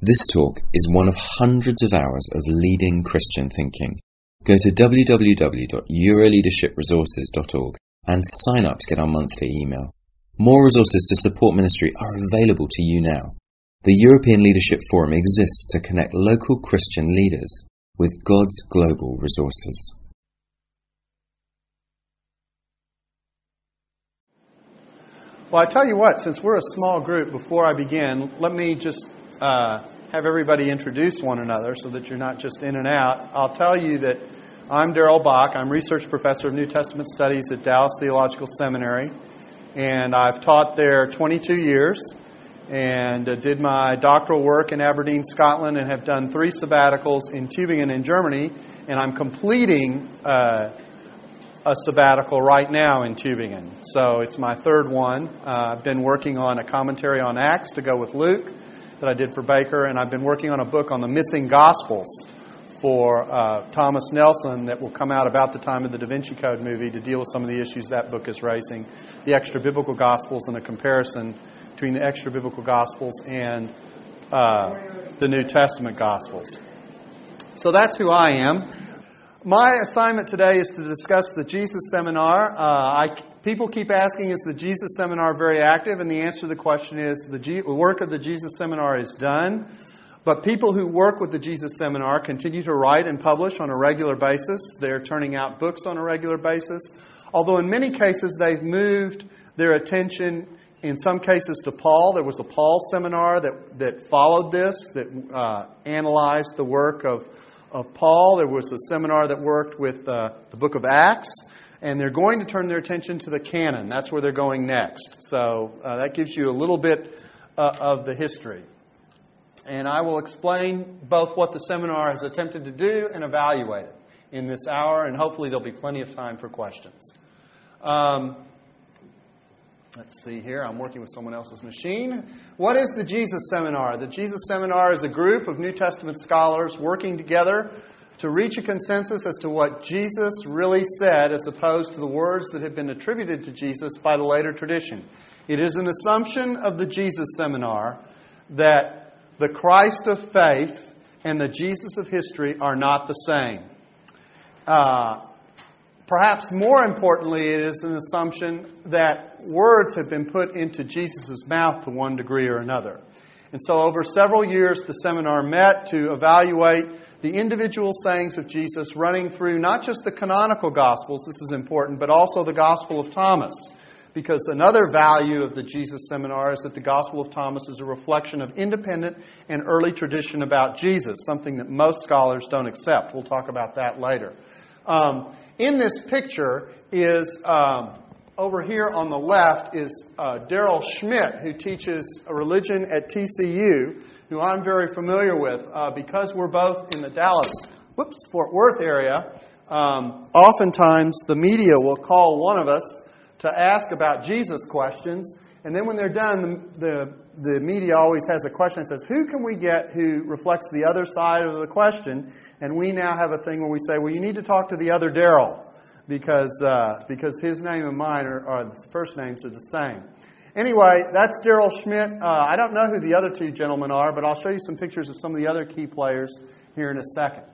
This talk is one of hundreds of hours of leading Christian thinking. Go to www.euroleadershipresources.org and sign up to get our monthly email. More resources to support ministry are available to you now. The European Leadership Forum exists to connect local Christian leaders with God's global resources. Well, I tell you what, since we're a small group, before I begin, let me just uh, have everybody introduce one another so that you're not just in and out. I'll tell you that I'm Darrell Bock. I'm research professor of New Testament studies at Dallas Theological Seminary, and I've taught there 22 years and uh, did my doctoral work in Aberdeen, Scotland, and have done three sabbaticals in Tübingen in Germany, and I'm completing uh, a sabbatical right now in Tübingen. So it's my third one. Uh, I've been working on a commentary on Acts to go with Luke that I did for Baker, and I've been working on a book on the missing Gospels for uh, Thomas Nelson that will come out about the time of the Da Vinci Code movie to deal with some of the issues that book is raising. The extra biblical Gospels and a comparison between the extra biblical Gospels and uh, the New Testament Gospels. So that's who I am. My assignment today is to discuss the Jesus Seminar. Uh, I, people keep asking, is the Jesus Seminar very active? And the answer to the question is the, G, work of the Jesus Seminar is done. But people who work with the Jesus Seminar continue to write and publish on a regular basis. They're turning out books on a regular basis. Although in many cases they've moved their attention in some cases to Paul. There was a Paul seminar that, that followed this, that uh, analyzed the work of, of Paul. There was a seminar that worked with uh, the book of Acts. And they're going to turn their attention to the canon. That's where they're going next. So uh, that gives you a little bit uh, of the history. And I will explain both what the seminar has attempted to do and evaluate it in this hour, and hopefully there'll be plenty of time for questions. Um, Let's see here. I'm working with someone else's machine. What is the Jesus Seminar? The Jesus Seminar is a group of New Testament scholars working together to reach a consensus as to what Jesus really said as opposed to the words that have been attributed to Jesus by the later tradition. It is an assumption of the Jesus Seminar that the Christ of faith and the Jesus of history are not the same. Uh, Perhaps more importantly, it is an assumption that words have been put into Jesus' mouth to one degree or another. And so, over several years, the seminar met to evaluate the individual sayings of Jesus, running through not just the canonical Gospels, this is important, but also the Gospel of Thomas. Because another value of the Jesus seminar is that the Gospel of Thomas is a reflection of independent and early tradition about Jesus, something that most scholars don't accept. We'll talk about that later. Um, in this picture is um, over here on the left is uh, Daryl Schmidt, who teaches religion at TCU, who I'm very familiar with uh, because we're both in the Dallas, whoops, Fort Worth area. Um, oftentimes, the media will call one of us to ask about Jesus questions, and then when they're done, the, the, the media always has a question that says, Who can we get who reflects the other side of the question? And we now have a thing where we say, Well, you need to talk to the other Daryl because, uh, because his name and mine are, are, the first names are the same. Anyway, that's Daryl Schmidt. Uh, I don't know who the other two gentlemen are, but I'll show you some pictures of some of the other key players here in a second.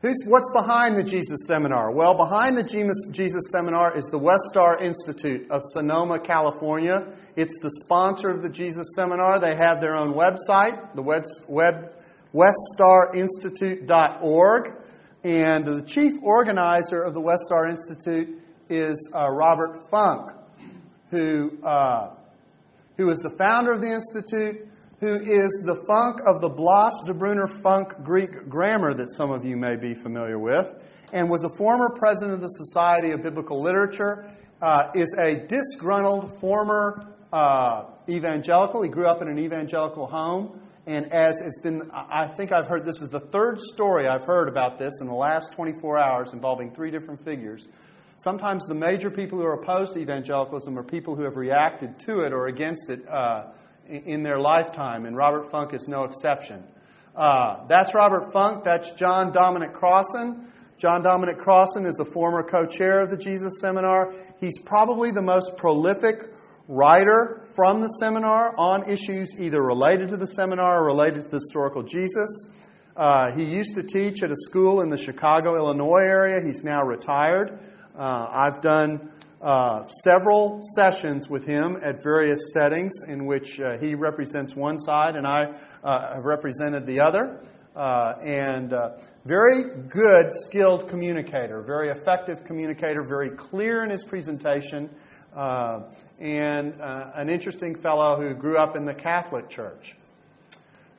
Who's, what's behind the Jesus Seminar? Well, behind the Jesus Seminar is the Westar Institute of Sonoma, California. It's the sponsor of the Jesus Seminar. They have their own website, the web, web westarinstitute.org. And the chief organizer of the Westar Institute is uh, Robert Funk, who, uh, who is the founder of the Institute who is the Funk of the Blas de Brunner Funk Greek grammar that some of you may be familiar with, and was a former president of the Society of Biblical Literature, uh, is a disgruntled former uh, evangelical. He grew up in an evangelical home. And as it's been, I think I've heard this is the third story I've heard about this in the last 24 hours involving three different figures. Sometimes the major people who are opposed to evangelicalism are people who have reacted to it or against it uh, in their lifetime, and Robert Funk is no exception. Uh, that's Robert Funk. That's John Dominic Crossan. John Dominic Crossan is a former co chair of the Jesus Seminar. He's probably the most prolific writer from the seminar on issues either related to the seminar or related to the historical Jesus. Uh, he used to teach at a school in the Chicago, Illinois area. He's now retired. Uh, I've done uh, several sessions with him at various settings in which uh, he represents one side and I uh, have represented the other. Uh, and very good, skilled communicator, very effective communicator, very clear in his presentation, and an interesting fellow who grew up in the Catholic Church.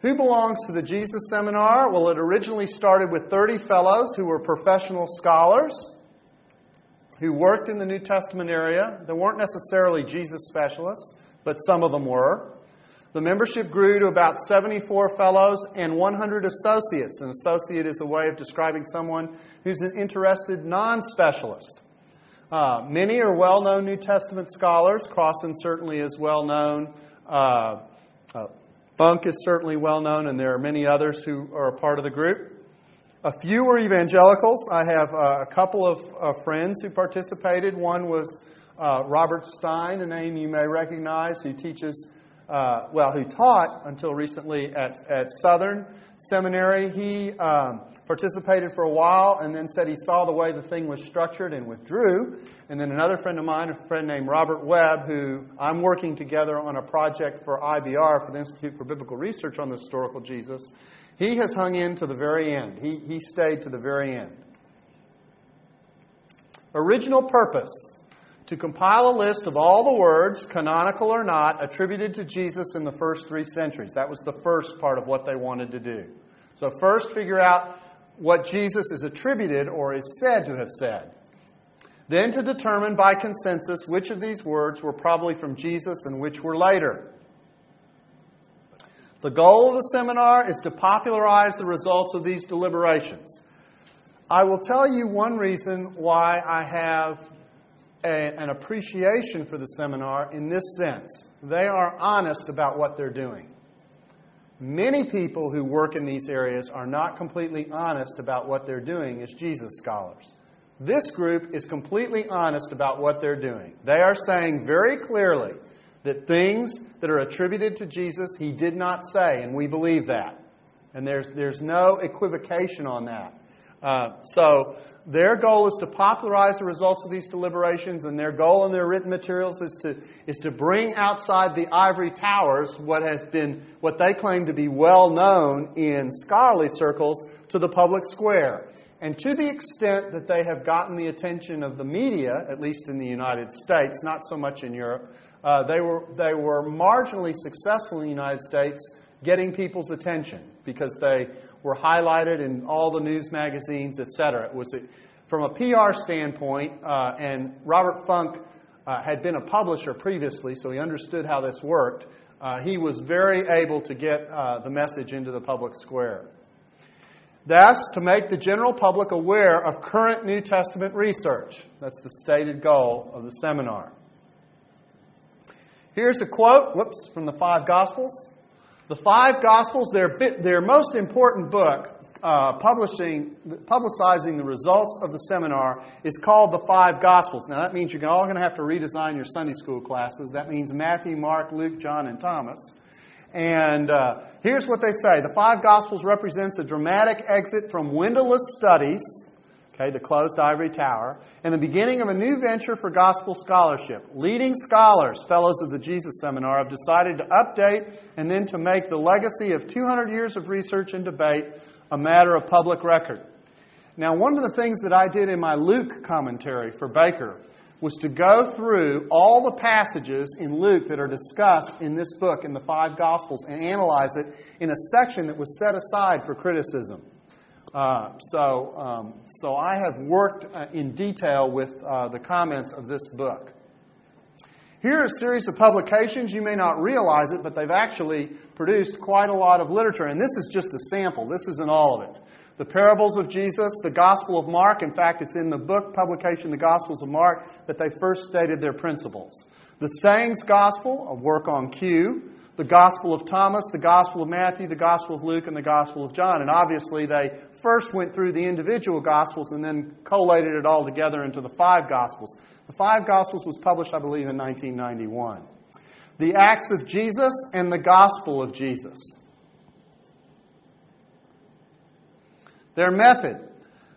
Who belongs to the Jesus Seminar? Well, it originally started with 30 fellows who were professional scholars who worked in the New Testament area. They weren't necessarily Jesus specialists, but some of them were. The membership grew to about 74 fellows and 100 associates. An associate is a way of describing someone who's an interested non specialist. Uh, many are well known New Testament scholars. Crossan certainly is well known. Uh, uh, Funk is certainly well known, and there are many others who are a part of the group. A few were evangelicals. I have uh, a couple of uh, friends who participated. One was uh, Robert Stein, a name you may recognize, who teaches, uh, well, who taught until recently at, at Southern Seminary. He um, participated for a while and then said he saw the way the thing was structured and withdrew. And then another friend of mine, a friend named Robert Webb, who I'm working together on a project for IBR, for the Institute for Biblical Research on the Historical Jesus, he has hung in to the very end. He, he stayed to the very end. Original purpose to compile a list of all the words, canonical or not, attributed to Jesus in the first three centuries. That was the first part of what they wanted to do. So, first, figure out what Jesus is attributed or is said to have said. Then to determine by consensus which of these words were probably from Jesus and which were later. The goal of the seminar is to popularize the results of these deliberations. I will tell you one reason why I have a, an appreciation for the seminar in this sense. They are honest about what they're doing. Many people who work in these areas are not completely honest about what they're doing as Jesus scholars. This group is completely honest about what they're doing. They are saying very clearly that things that are attributed to Jesus, he did not say, and we believe that. And there's, there's no equivocation on that. Uh, so their goal is to popularize the results of these deliberations, and their goal in their written materials is to, is to bring outside the ivory towers what has been, what they claim to be well known in scholarly circles to the public square. And to the extent that they have gotten the attention of the media, at least in the United States, not so much in Europe, uh, they, were, they were marginally successful in the United States getting people's attention because they were highlighted in all the news magazines, etc. It was from a PR standpoint, uh, and Robert Funk uh, had been a publisher previously, so he understood how this worked. Uh, he was very able to get uh, the message into the public square. Thus, to make the general public aware of current New Testament research. That's the stated goal of the seminar. Here's a quote, whoops, from the five Gospels. The five Gospels, their, their most important book, uh, publishing, publicizing the results of the seminar, is called The Five Gospels. Now, that means you're all going to have to redesign your Sunday school classes. That means Matthew, Mark, Luke, John, and Thomas. And uh, here's what they say The five Gospels represents a dramatic exit from windowless studies okay, the closed ivory tower, and the beginning of a new venture for gospel scholarship. Leading scholars, fellows of the Jesus Seminar, have decided to update and then to make the legacy of 200 years of research and debate a matter of public record. Now, one of the things that I did in my Luke commentary for Baker was to go through all the passages in Luke that are discussed in this book in the five Gospels and analyze it in a section that was set aside for criticism. Uh, so, um, so I have worked uh, in detail with uh, the comments of this book. Here are a series of publications. You may not realize it, but they've actually produced quite a lot of literature. And this is just a sample. This isn't all of it. The parables of Jesus, the Gospel of Mark. In fact, it's in the book publication, The Gospels of Mark, that they first stated their principles. The Sayings Gospel, a work on Q the Gospel of Thomas, the Gospel of Matthew, the Gospel of Luke, and the Gospel of John. And obviously, they first went through the individual Gospels and then collated it all together into the five Gospels. The five Gospels was published, I believe, in 1991. the acts of Jesus and the gospel of Jesus. Their method.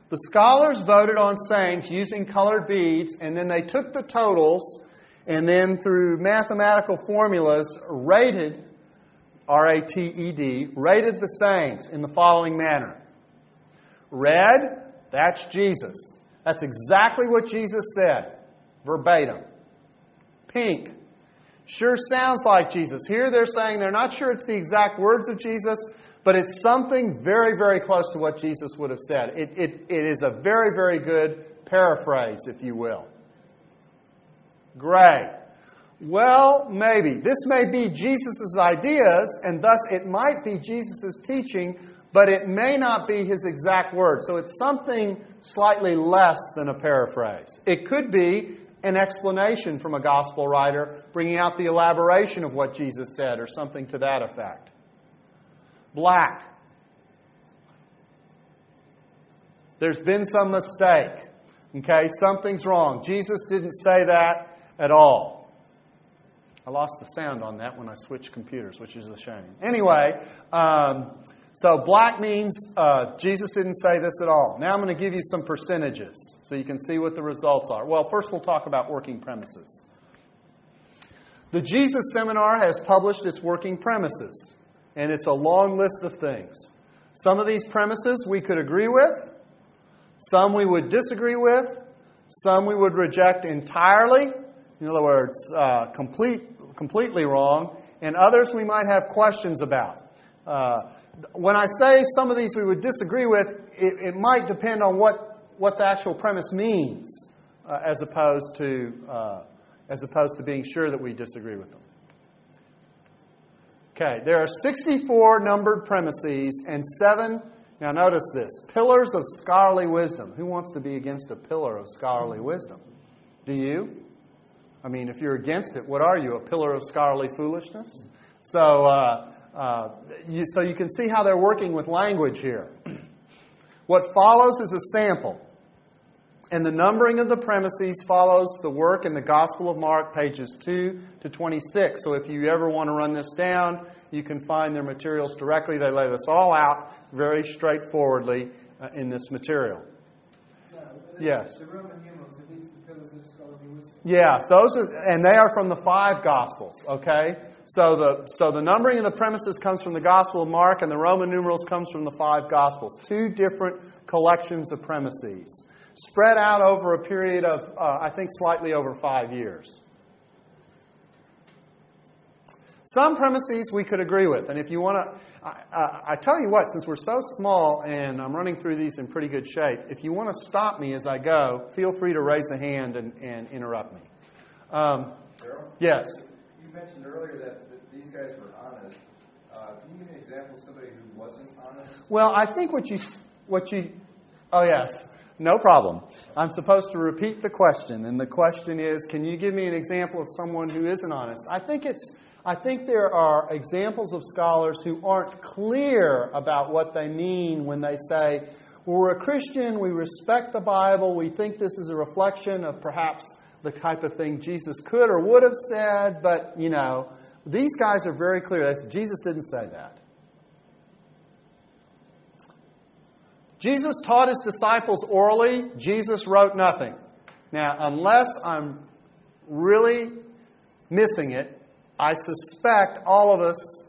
The scholars voted on sayings using colored beads, and then they took the totals and then through mathematical formulas rated, R A T E D, rated the sayings in the following manner. Red, that's Jesus. That's exactly what Jesus said, verbatim. Pink, sure sounds like Jesus. Here they're saying they're not sure it's the exact words of Jesus, but it's something very, very close to what Jesus would have said. It, it, it is a very, very good paraphrase, if you will. Gray. Well, maybe. This may be Jesus' ideas, and thus it might be Jesus' teaching, but it may not be his exact word. So it's something slightly less than a paraphrase. It could be an explanation from a gospel writer, bringing out the elaboration of what Jesus said, or something to that effect. Black. There's been some mistake. Okay, something's wrong. Jesus didn't say that at all. I lost the sound on that when I switched computers, which is a shame. Anyway, um, so black means uh, Jesus didn't say this at all. Now I'm going to give you some percentages so you can see what the results are. Well, first we'll talk about working premises. The Jesus Seminar has published its working premises, and it's a long list of things. Some of these premises we could agree with, some we would disagree with, some we would reject entirely. In other words, uh, complete completely wrong, and others we might have questions about. Uh, when I say some of these we would disagree with, it, it might depend on what, what the actual premise means, uh, as opposed to uh, as opposed to being sure that we disagree with them. Okay, there are 64 numbered premises and seven. Now, notice this pillars of scholarly wisdom. Who wants to be against a pillar of scholarly wisdom? Do you? I mean, if you're against it, what are you? A pillar of scholarly foolishness? So, uh, uh, you, so you can see how they're working with language here. what follows is a sample. And the numbering of the premises follows the work in the Gospel of Mark, pages 2 to 26. So if you ever want to run this down, you can find their materials directly. They lay this all out very straightforwardly uh, in this material. yes. The Roman numerals, are these the pillars of scholarly wisdom? Yeah, those are, and they are from the five Gospels. Okay, so the so the numbering of the premises comes from the Gospel of Mark, and the Roman numerals comes from the five Gospels. Two different collections of premises, spread out over a period of uh, I think slightly over five years. Some premises we could agree with, and if you want to. I, I, tell you what, since we're so small and I'm running through these in pretty good shape, if you want to stop me as I go, feel free to raise a hand and, and interrupt me. Um, yes. Mentioned earlier that, that these guys were honest. Uh, can you give an example of somebody who wasn't honest? Well, I think what you what you oh yes, no problem. I'm supposed to repeat the question, and the question is, can you give me an example of someone who isn't honest? I think it's I think there are examples of scholars who aren't clear about what they mean when they say, well, we're a Christian, we respect the Bible, we think this is a reflection of perhaps the type of thing Jesus could or would have said, but, you know, these guys are very clear. Jesus didn't say that. Jesus taught his disciples orally, Jesus wrote nothing. Now, unless I'm really missing it, I suspect all of us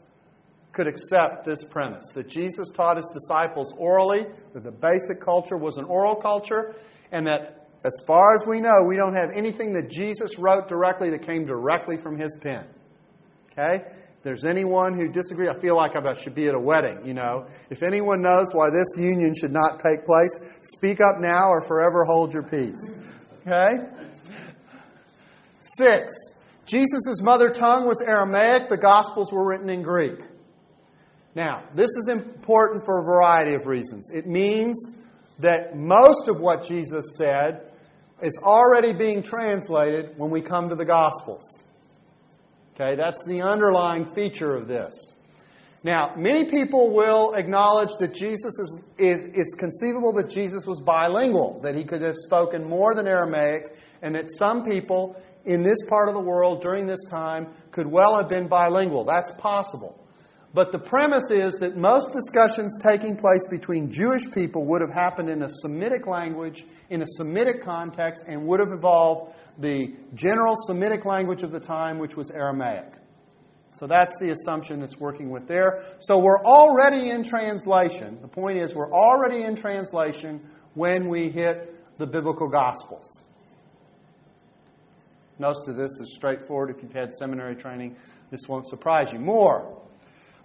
could accept this premise that Jesus taught his disciples orally, that the basic culture was an oral culture, and that as far as we know, we don't have anything that Jesus wrote directly that came directly from his pen. Okay? If there's anyone who disagrees, I feel like I should be at a wedding, you know. If anyone knows why this union should not take place, speak up now or forever hold your peace. Okay? Six, Jesus' mother tongue was Aramaic, the Gospels were written in Greek. Now, this is important for a variety of reasons. It means that most of what Jesus said is already being translated when we come to the Gospels. Okay, that's the underlying feature of this. Now, many people will acknowledge that Jesus is, is, it's conceivable that Jesus was bilingual, that he could have spoken more than Aramaic, and that some people in this part of the world during this time could well have been bilingual. That's possible. But the premise is that most discussions taking place between Jewish people would have happened in a Semitic language, in a Semitic context, and would have involved the general Semitic language of the time, which was Aramaic. So that's the assumption that's working with there. So we're already in translation. The point is, we're already in translation when we hit the biblical Gospels. Most of this is straightforward. If you've had seminary training, this won't surprise you. More.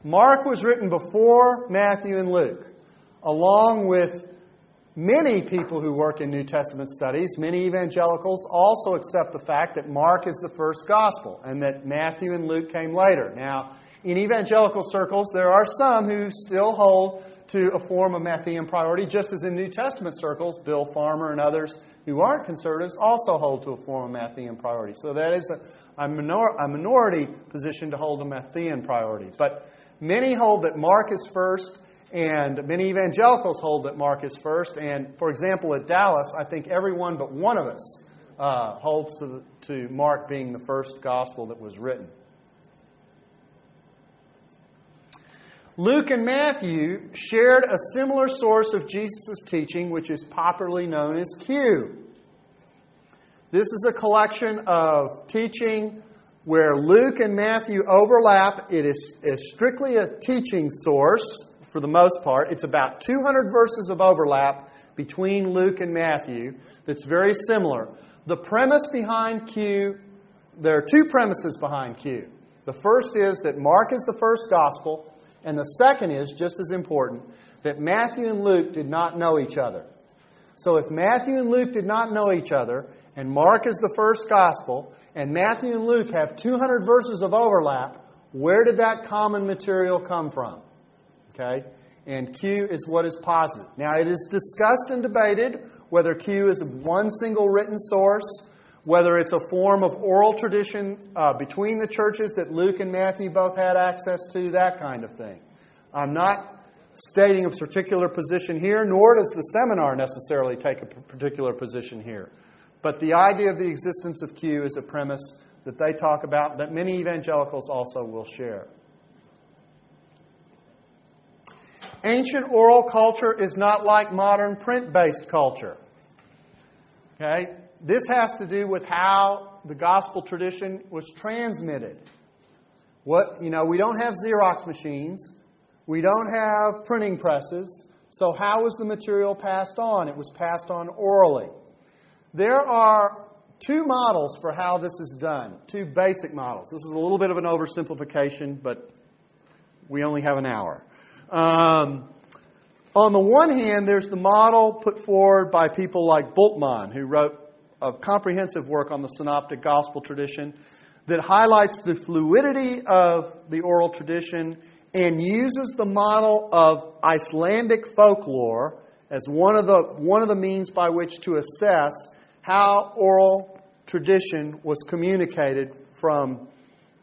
Mark was written before Matthew and Luke, along with many people who work in New Testament studies. Many evangelicals also accept the fact that Mark is the first gospel and that Matthew and Luke came later. Now, in evangelical circles, there are some who still hold to a form of Matthean priority, just as in New Testament circles, Bill Farmer and others who aren't conservatives also hold to a form of Matthean priority. So that is a, a, minor, a minority position to hold a Matthean priority. But many hold that Mark is first, and many evangelicals hold that Mark is first. And for example, at Dallas, I think everyone but one of us uh, holds to, to Mark being the first gospel that was written. Luke and Matthew shared a similar source of Jesus' teaching, which is popularly known as Q. This is a collection of teaching where Luke and Matthew overlap. It is, is strictly a teaching source for the most part. It's about 200 verses of overlap between Luke and Matthew that's very similar. The premise behind Q, there are two premises behind Q. The first is that Mark is the first gospel. And the second is, just as important, that Matthew and Luke did not know each other. So if Matthew and Luke did not know each other, and Mark is the first gospel, and Matthew and Luke have 200 verses of overlap, where did that common material come from? Okay? And Q is what is positive. Now, it is discussed and debated whether Q is one single written source whether it's a form of oral tradition uh, between the churches that Luke and Matthew both had access to, that kind of thing. I'm not stating a particular position here, nor does the seminar necessarily take a particular position here. But the idea of the existence of Q is a premise that they talk about that many evangelicals also will share. Ancient oral culture is not like modern print based culture. Okay? this has to do with how the gospel tradition was transmitted. What, you know, we don't have Xerox machines. We don't have printing presses. So how was the material passed on? It was passed on orally. There are two models for how this is done, two basic models. This is a little bit of an oversimplification, but we only have an hour. Um, on the one hand, there's the model put forward by people like Bultmann, who wrote a comprehensive work on the synoptic gospel tradition that highlights the fluidity of the oral tradition and uses the model of Icelandic folklore as one of the, one of the means by which to assess how oral tradition was communicated from,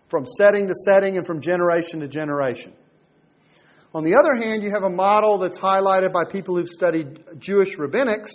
from setting to setting and from generation to generation. On the other hand, you have a model that's highlighted by people who've studied Jewish rabbinics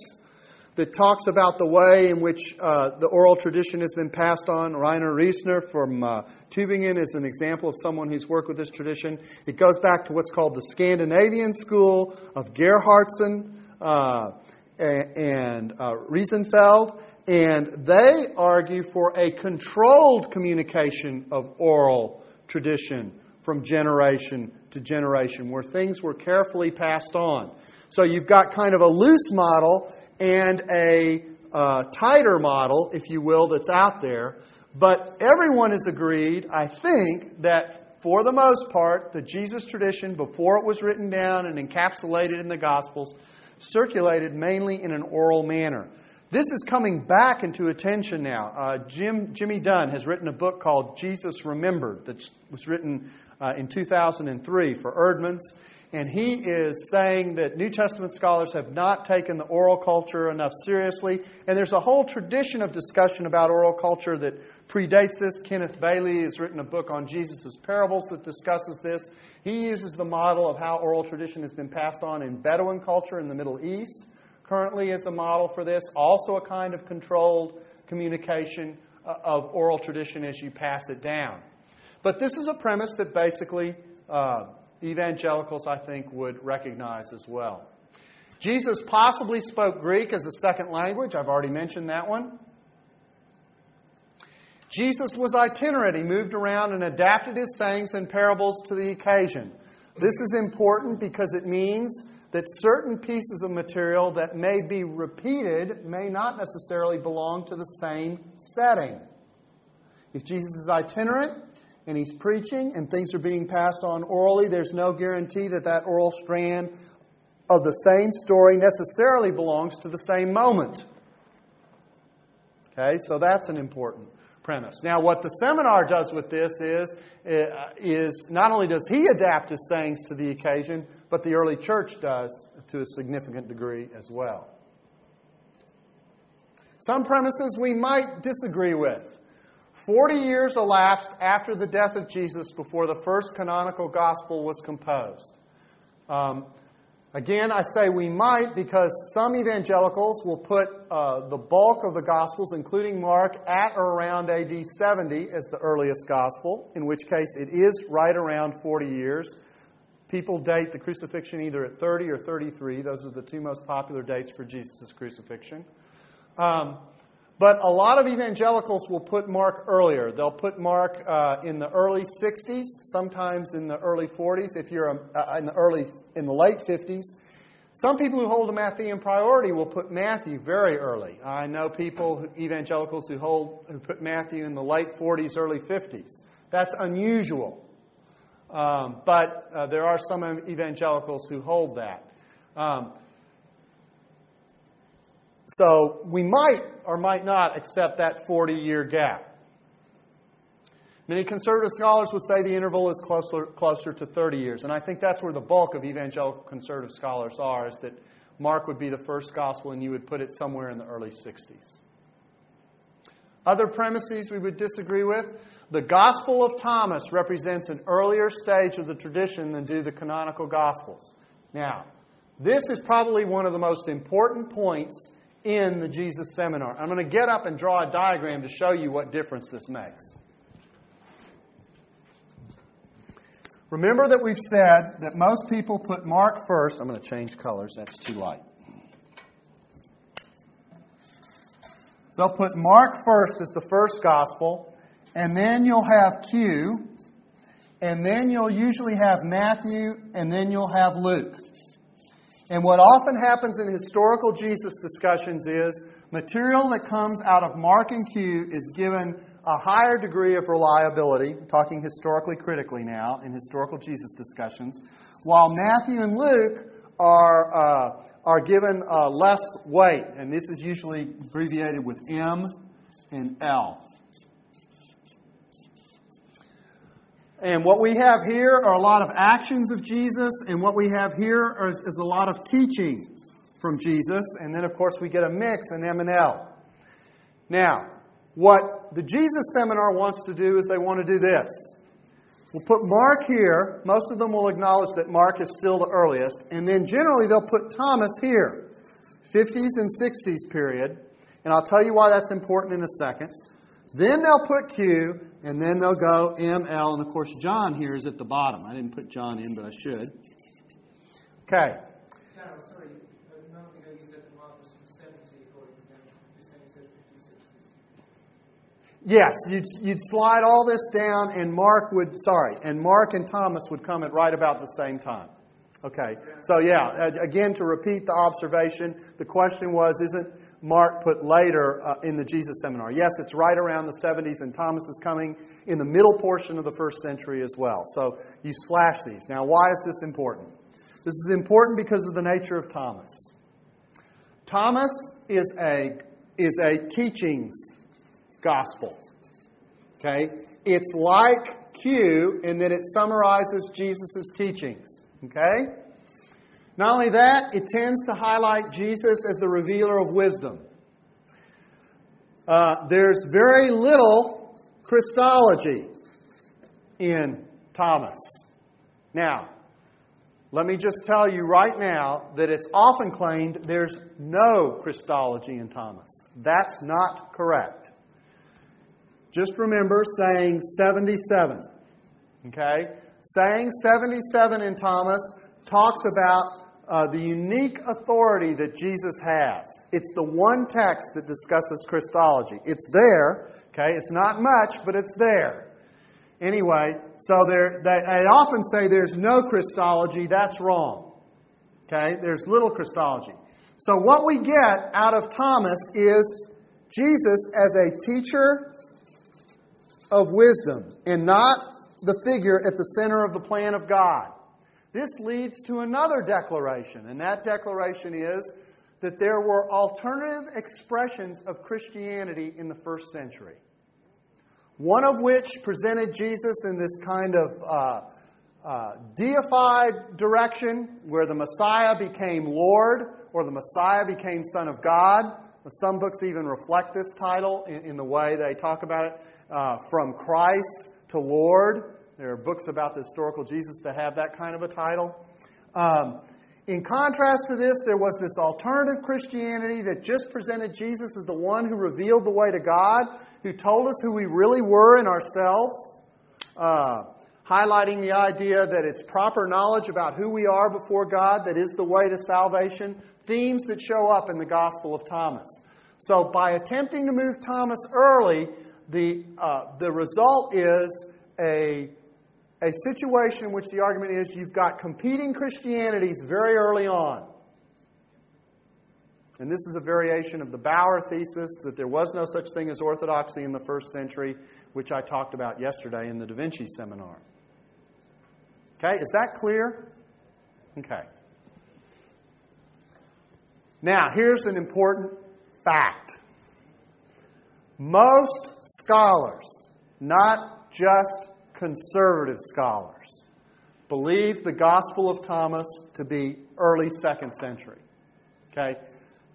that talks about the way in which uh, the oral tradition has been passed on. Rainer Riesner from uh, Tübingen is an example of someone who's worked with this tradition. It goes back to what's called the Scandinavian school of Gerhardsson uh, and uh, Riesenfeld, and they argue for a controlled communication of oral tradition from generation to generation, where things were carefully passed on. So you've got kind of a loose model and a uh, tighter model, if you will, that's out there. But everyone has agreed, I think, that for the most part, the Jesus tradition, before it was written down and encapsulated in the Gospels, circulated mainly in an oral manner. This is coming back into attention now. Uh, Jim, Jimmy Dunn has written a book called Jesus Remembered that was written uh, in 2003 for Eerdmans. And he is saying that New Testament scholars have not taken the oral culture enough seriously. And there's a whole tradition of discussion about oral culture that predates this. Kenneth Bailey has written a book on Jesus' parables that discusses this. He uses the model of how oral tradition has been passed on in Bedouin culture in the Middle East currently as a model for this. Also, a kind of controlled communication uh, of oral tradition as you pass it down. But this is a premise that basically uh, evangelicals, I think, would recognize as well. Jesus possibly spoke Greek as a second language. I've already mentioned that one. Jesus was itinerant. He moved around and adapted his sayings and parables to the occasion. This is important because it means that certain pieces of material that may be repeated may not necessarily belong to the same setting. If Jesus is itinerant and he's preaching and things are being passed on orally, there's no guarantee that that oral strand of the same story necessarily belongs to the same moment. Okay, so that's an important premise. Now, what the seminar does with this is, uh, is not only does he adapt his sayings to the occasion, but the early church does to a significant degree as well. Some premises we might disagree with. Forty years elapsed after the death of Jesus before the first canonical gospel was composed. Um, Again, I say we might because some evangelicals will put uh, the bulk of the Gospels, including Mark, at or around AD 70 as the earliest Gospel, in which case it is right around 40 years. People date the crucifixion either at 30 or 33. Those are the two most popular dates for Jesus' crucifixion. Um, but a lot of evangelicals will put Mark earlier. They'll put Mark uh, in the early 60s, sometimes in the early 40s. If you're uh, in the early, in the late 50s, some people who hold a Matthean priority will put Matthew very early. I know people, evangelicals, who hold who put Matthew in the late 40s, early 50s. That's unusual, um, but uh, there are some evangelicals who hold that. Um, so we might or might not accept that 40 year gap. Many conservative scholars would say the interval is closer, closer to 30 years. And I think that's where the bulk of evangelical conservative scholars are, is that Mark would be the first gospel and you would put it somewhere in the early 60s. Other premises we would disagree with. The Gospel of Thomas represents an earlier stage of the tradition than do the canonical Gospels. Now, this is probably one of the most important points in the Jesus seminar. I'm going to get up and draw a diagram to show you what difference this makes. Remember that we've said that most people put Mark first. I'm going to change colors, that's too light. They'll put Mark first as the first gospel, and then you'll have Q, and then you'll usually have Matthew, and then you'll have Luke. And what often happens in historical Jesus discussions is material that comes out of Mark and Q is given a higher degree of reliability, talking historically critically now in historical Jesus discussions, while Matthew and Luke are, uh, are given uh, less weight. And this is usually abbreviated with M and L. And what we have here are a lot of actions of Jesus, and what we have here is, is a lot of teaching from Jesus. And then, of course, we get a mix in M and L. Now, what the Jesus seminar wants to do is they want to do this. We'll put Mark here. Most of them will acknowledge that Mark is still the earliest. And then generally they'll put Thomas here, 50s and 60s period. And I'll tell you why that's important in a second. Then they'll put Q, and then they'll go M, L, and of course John here is at the bottom. I didn't put John in, but I should. Okay. Carol, sorry, a moment ago you said the mark was from 70 according to them. This thing said 50, 60s. Yes, you'd, you'd slide all this down, and Mark would, sorry, and Mark and Thomas would come at right about the same time. Okay, so yeah, again, to repeat the observation, the question was, isn't Mark put later uh, in the Jesus seminar? Yes, it's right around the 70s, and Thomas is coming in the middle portion of the first century as well. So you slash these. Now, why is this important? This is important because of the nature of Thomas. Thomas is a, is a teachings gospel. Okay? It's like Q in that it summarizes Jesus' teachings. Okay? Not only that, it tends to highlight Jesus as the revealer of wisdom. Uh, there's very little Christology in Thomas. Now, let me just tell you right now that it's often claimed there's no Christology in Thomas. That's not correct. just remember saying 77. Okay? Saying 77 in Thomas talks about uh, the unique authority that Jesus has. It's the one text that discusses Christology. It's there, okay? It's not much, but it's there. Anyway, so there, they, I often say there's no Christology. That's wrong. Okay? There's little Christology. So what we get out of Thomas is Jesus as a teacher of wisdom and not the figure at the center of the plan of God. This leads to another declaration, and that declaration is that there were alternative expressions of Christianity in the first century. One of which presented Jesus in this kind of uh, uh, deified direction where the Messiah became Lord or the Messiah became Son of God. Some books even reflect this title in, in the way they talk about it uh, from Christ to Lord. There are books about the historical Jesus that have that kind of a title. Um, in contrast to this, there was this alternative Christianity that just presented Jesus as the one who revealed the way to God, who told us who we really were in ourselves, uh, highlighting the idea that it's proper knowledge about who we are before God that is the way to salvation, themes that show up in the Gospel of Thomas. So, by attempting to move Thomas early, the, uh, the result is a a situation in which the argument is you've got competing Christianities very early on. And this is a variation of the Bauer thesis that there was no such thing as orthodoxy in the first century, which I talked about yesterday in the Da Vinci seminar. Okay, is that clear? Okay. Now, here's an important fact. Most scholars, not just conservative scholars believe the Gospel of Thomas to be early second century. Okay?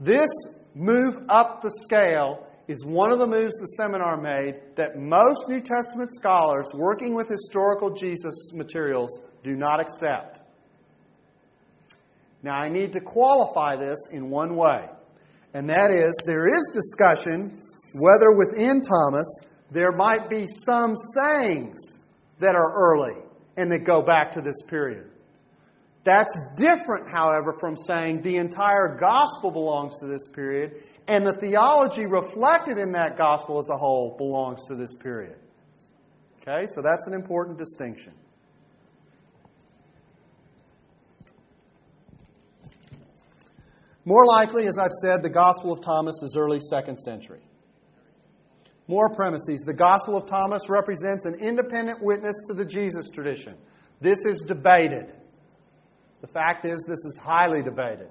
This move up the scale is one of the moves the seminar made that most New Testament scholars working with historical Jesus materials do not accept. Now, I need to qualify this in one way, and that is there is discussion whether within Thomas there might be some sayings that are early and that go back to this period. That's different, however, from saying the entire gospel belongs to this period and the theology reflected in that gospel as a whole belongs to this period. Okay, so that's an important distinction. More likely, as I've said, the Gospel of Thomas is early second century. More premises. The Gospel of Thomas represents an independent witness to the Jesus tradition. This is debated. The fact is, this is highly debated.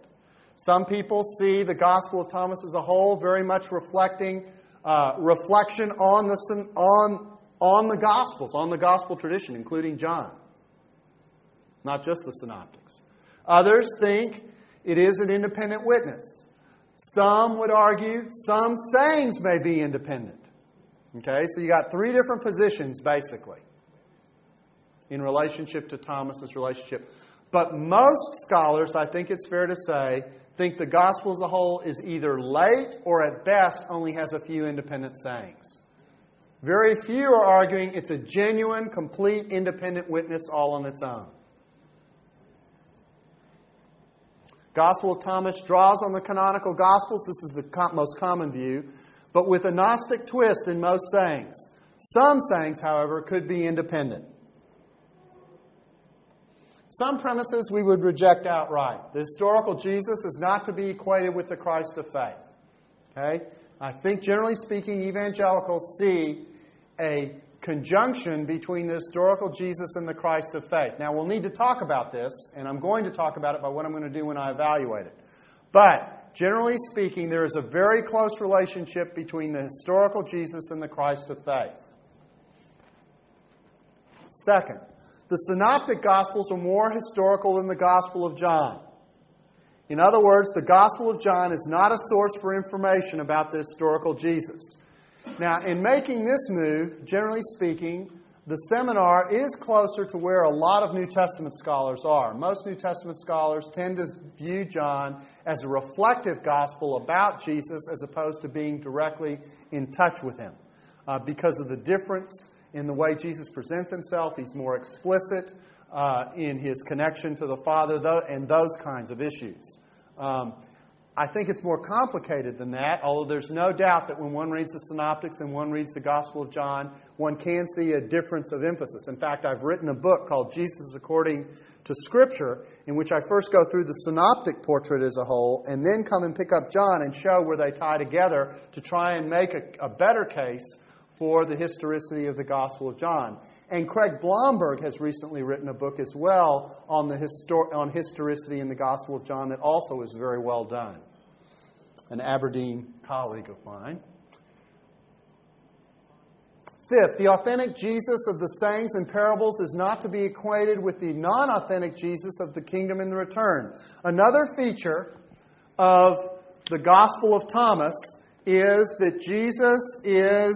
Some people see the Gospel of Thomas as a whole very much reflecting uh, reflection on the, on, on the Gospels, on the Gospel tradition, including John, not just the Synoptics. Others think it is an independent witness. Some would argue some sayings may be independent. Okay, so you got three different positions basically in relationship to Thomas's relationship. But most scholars, I think it's fair to say, think the gospel as a whole is either late or at best only has a few independent sayings. Very few are arguing it's a genuine, complete, independent witness all on its own. Gospel of Thomas draws on the canonical Gospels. This is the most common view but with a Gnostic twist in most sayings. Some sayings, however, could be independent. Some premises we would reject outright. The historical Jesus is not to be equated with the Christ of faith. Okay? I think, generally speaking, evangelicals see a conjunction between the historical Jesus and the Christ of faith. Now, we'll need to talk about this, and I'm going to talk about it by what I'm going to do when I evaluate it. But generally speaking, there is a very close relationship between the historical Jesus and the Christ of faith. Second, the synoptic gospels are more historical than the Gospel of John. In other words, the Gospel of John is not a source for information about the historical Jesus. Now, in making this move, generally speaking, the seminar is closer to where a lot of New Testament scholars are. Most New Testament scholars tend to view John as a reflective gospel about Jesus as opposed to being directly in touch with him. uh, because of the difference in the way Jesus presents himself. He's more explicit uh, in his connection to the Father and those kinds of issues. Um, I think it's more complicated than that, although there's no doubt that when one reads the Synoptics and one reads the Gospel of John, one can see a difference of emphasis. In fact, I've written a book called Jesus According to Scripture, in which I first go through the synoptic portrait as a whole and then come and pick up John and show where they tie together to try and make a, a better case for the historicity of the Gospel of John. And Craig Blomberg has recently written a book as well on, the histor- on historicity in the Gospel of John that also is very well done. An Aberdeen colleague of mine. Fifth, the authentic Jesus of the sayings and parables is not to be equated with the non authentic Jesus of the kingdom in the return. Another feature of the Gospel of Thomas is that Jesus is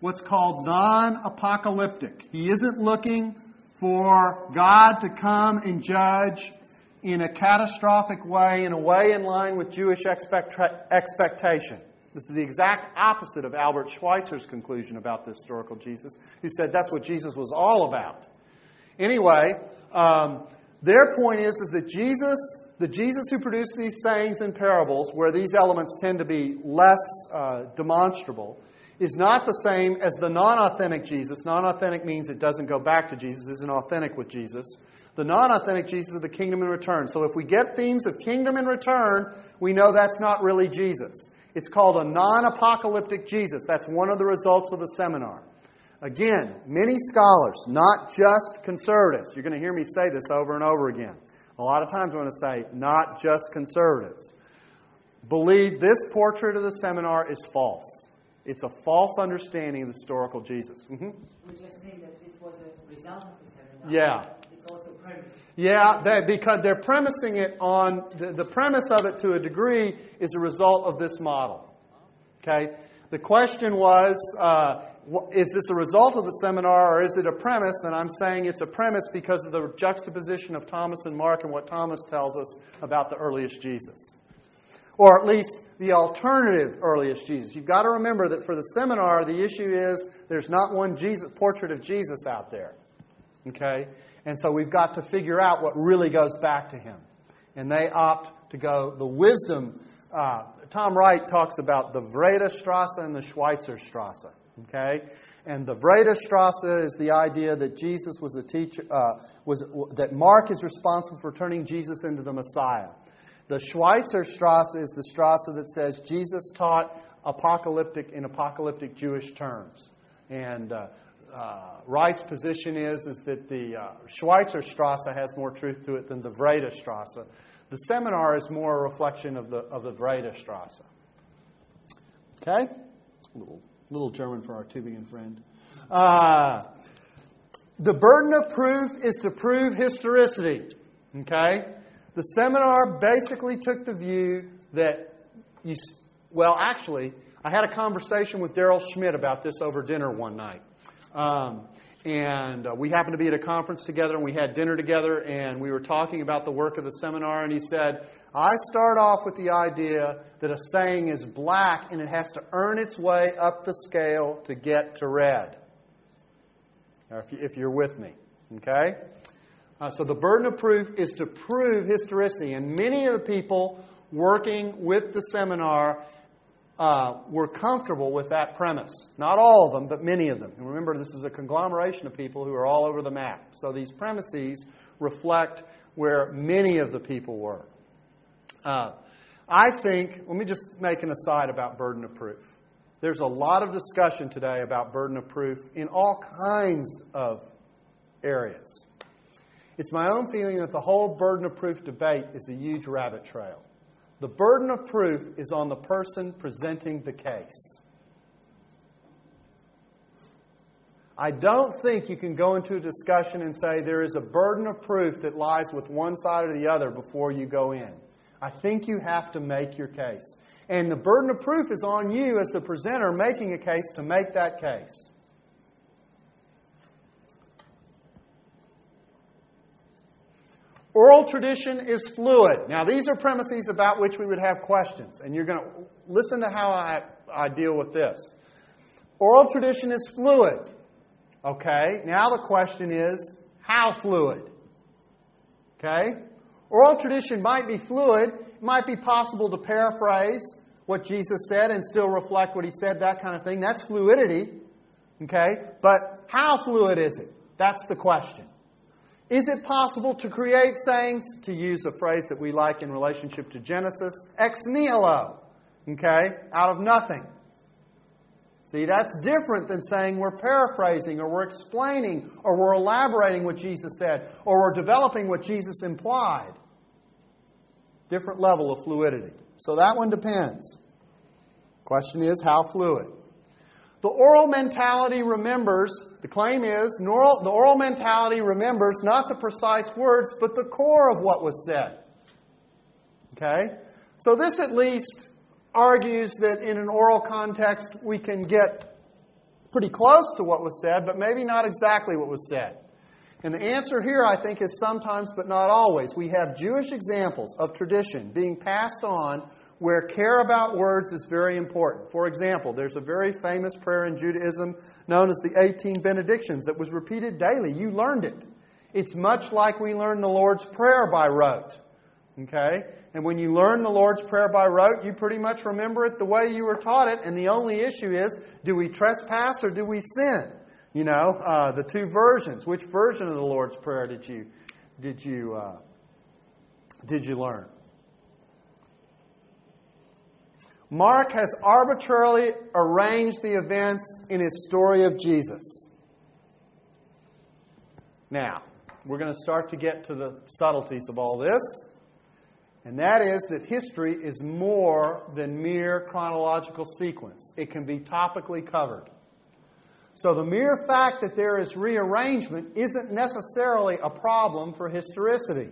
what's called non apocalyptic. He isn't looking for God to come and judge in a catastrophic way, in a way in line with Jewish expect- expectation. This is the exact opposite of Albert Schweitzer's conclusion about the historical Jesus, who said that's what Jesus was all about. Anyway, um, their point is, is that Jesus, the Jesus who produced these sayings and parables, where these elements tend to be less uh, demonstrable, is not the same as the non authentic Jesus. Non authentic means it doesn't go back to Jesus, isn't authentic with Jesus. The non authentic Jesus of the kingdom in return. So if we get themes of kingdom in return, we know that's not really Jesus. It's called a non apocalyptic Jesus. That's one of the results of the seminar. Again, many scholars, not just conservatives, you're going to hear me say this over and over again. A lot of times I'm going to say, not just conservatives, believe this portrait of the seminar is false. It's a false understanding of the historical Jesus. Mm-hmm. We're just saying that this was a result of the seminar. Yeah. It's also premise. Yeah, they, because they're premising it on the, the premise of it to a degree is a result of this model. Okay? The question was uh, is this a result of the seminar or is it a premise? And I'm saying it's a premise because of the juxtaposition of Thomas and Mark and what Thomas tells us about the earliest Jesus or at least the alternative earliest Jesus. You've got to remember that for the seminar, the issue is there's not one Jesus, portrait of Jesus out there. Okay? And so we've got to figure out what really goes back to him. And they opt to go the wisdom. Uh, Tom Wright talks about the Wrede Strasse and the Schweitzer Strasse. Okay? And the Wrede Strasse is the idea that Jesus was a teacher, uh, was, that Mark is responsible for turning Jesus into the Messiah. The Schweitzer Strasse is the Strasse that says Jesus taught apocalyptic in apocalyptic Jewish terms. And uh, uh, Wright's position is, is that the uh, Schweitzer Strasse has more truth to it than the Wrede Strasse. The seminar is more a reflection of the, of the Vrede Strasse. Okay? Little, little German for our Tübingen friend. Uh, the burden of proof is to prove historicity. Okay? The seminar basically took the view that you, well, actually, I had a conversation with Daryl Schmidt about this over dinner one night. Um, and uh, we happened to be at a conference together and we had dinner together and we were talking about the work of the seminar and he said i start off with the idea that a saying is black and it has to earn its way up the scale to get to red Now, if you're with me okay uh, so the burden of proof is to prove historicity. And many of the people working with the seminar uh, were comfortable with that premise. Not all of them, but many of them. And remember, this is a conglomeration of people who are all over the map. So these premises reflect where many of the people were. Uh, I think, let me just make an aside about burden of proof. There's a lot of discussion today about burden of proof in all kinds of areas. It's my own feeling that the whole burden of proof debate is a huge rabbit trail. The burden of proof is on the person presenting the case. I don't think you can go into a discussion and say there is a burden of proof that lies with one side or the other before you go in. I think you have to make your case. And the burden of proof is on you as the presenter making a case to make that case. Oral tradition is fluid. Now, these are premises about which we would have questions, and you're going to listen to how I, I deal with this. Oral tradition is fluid. Okay, now the question is how fluid? Okay? Oral tradition might be fluid. It might be possible to paraphrase what Jesus said and still reflect what he said, that kind of thing. That's fluidity. Okay? But how fluid is it? That's the question. Is it possible to create sayings, to use a phrase that we like in relationship to Genesis, ex nihilo? Okay? Out of nothing. See, that's different than saying we're paraphrasing or we're explaining or we're elaborating what Jesus said or we're developing what Jesus implied. Different level of fluidity. So that one depends. Question is, how fluid? The oral mentality remembers, the claim is, the oral mentality remembers not the precise words, but the core of what was said. Okay? So this at least argues that in an oral context we can get pretty close to what was said, but maybe not exactly what was said. And the answer here, I think, is sometimes, but not always. We have Jewish examples of tradition being passed on where care about words is very important. For example, there's a very famous prayer in Judaism known as the 18 benedictions that was repeated daily. You learned it. It's much like we learn the Lord's Prayer by rote. Okay? And when you learn the Lord's Prayer by rote, you pretty much remember it the way you were taught it. And the only issue is do we trespass or do we sin? You know, uh, the two versions. Which version of the Lord's Prayer did you, did you, uh, did you learn? Mark has arbitrarily arranged the events in his story of Jesus. Now, we're going to start to get to the subtleties of all this. And that is that history is more than mere chronological sequence, it can be topically covered. So the mere fact that there is rearrangement isn't necessarily a problem for historicity.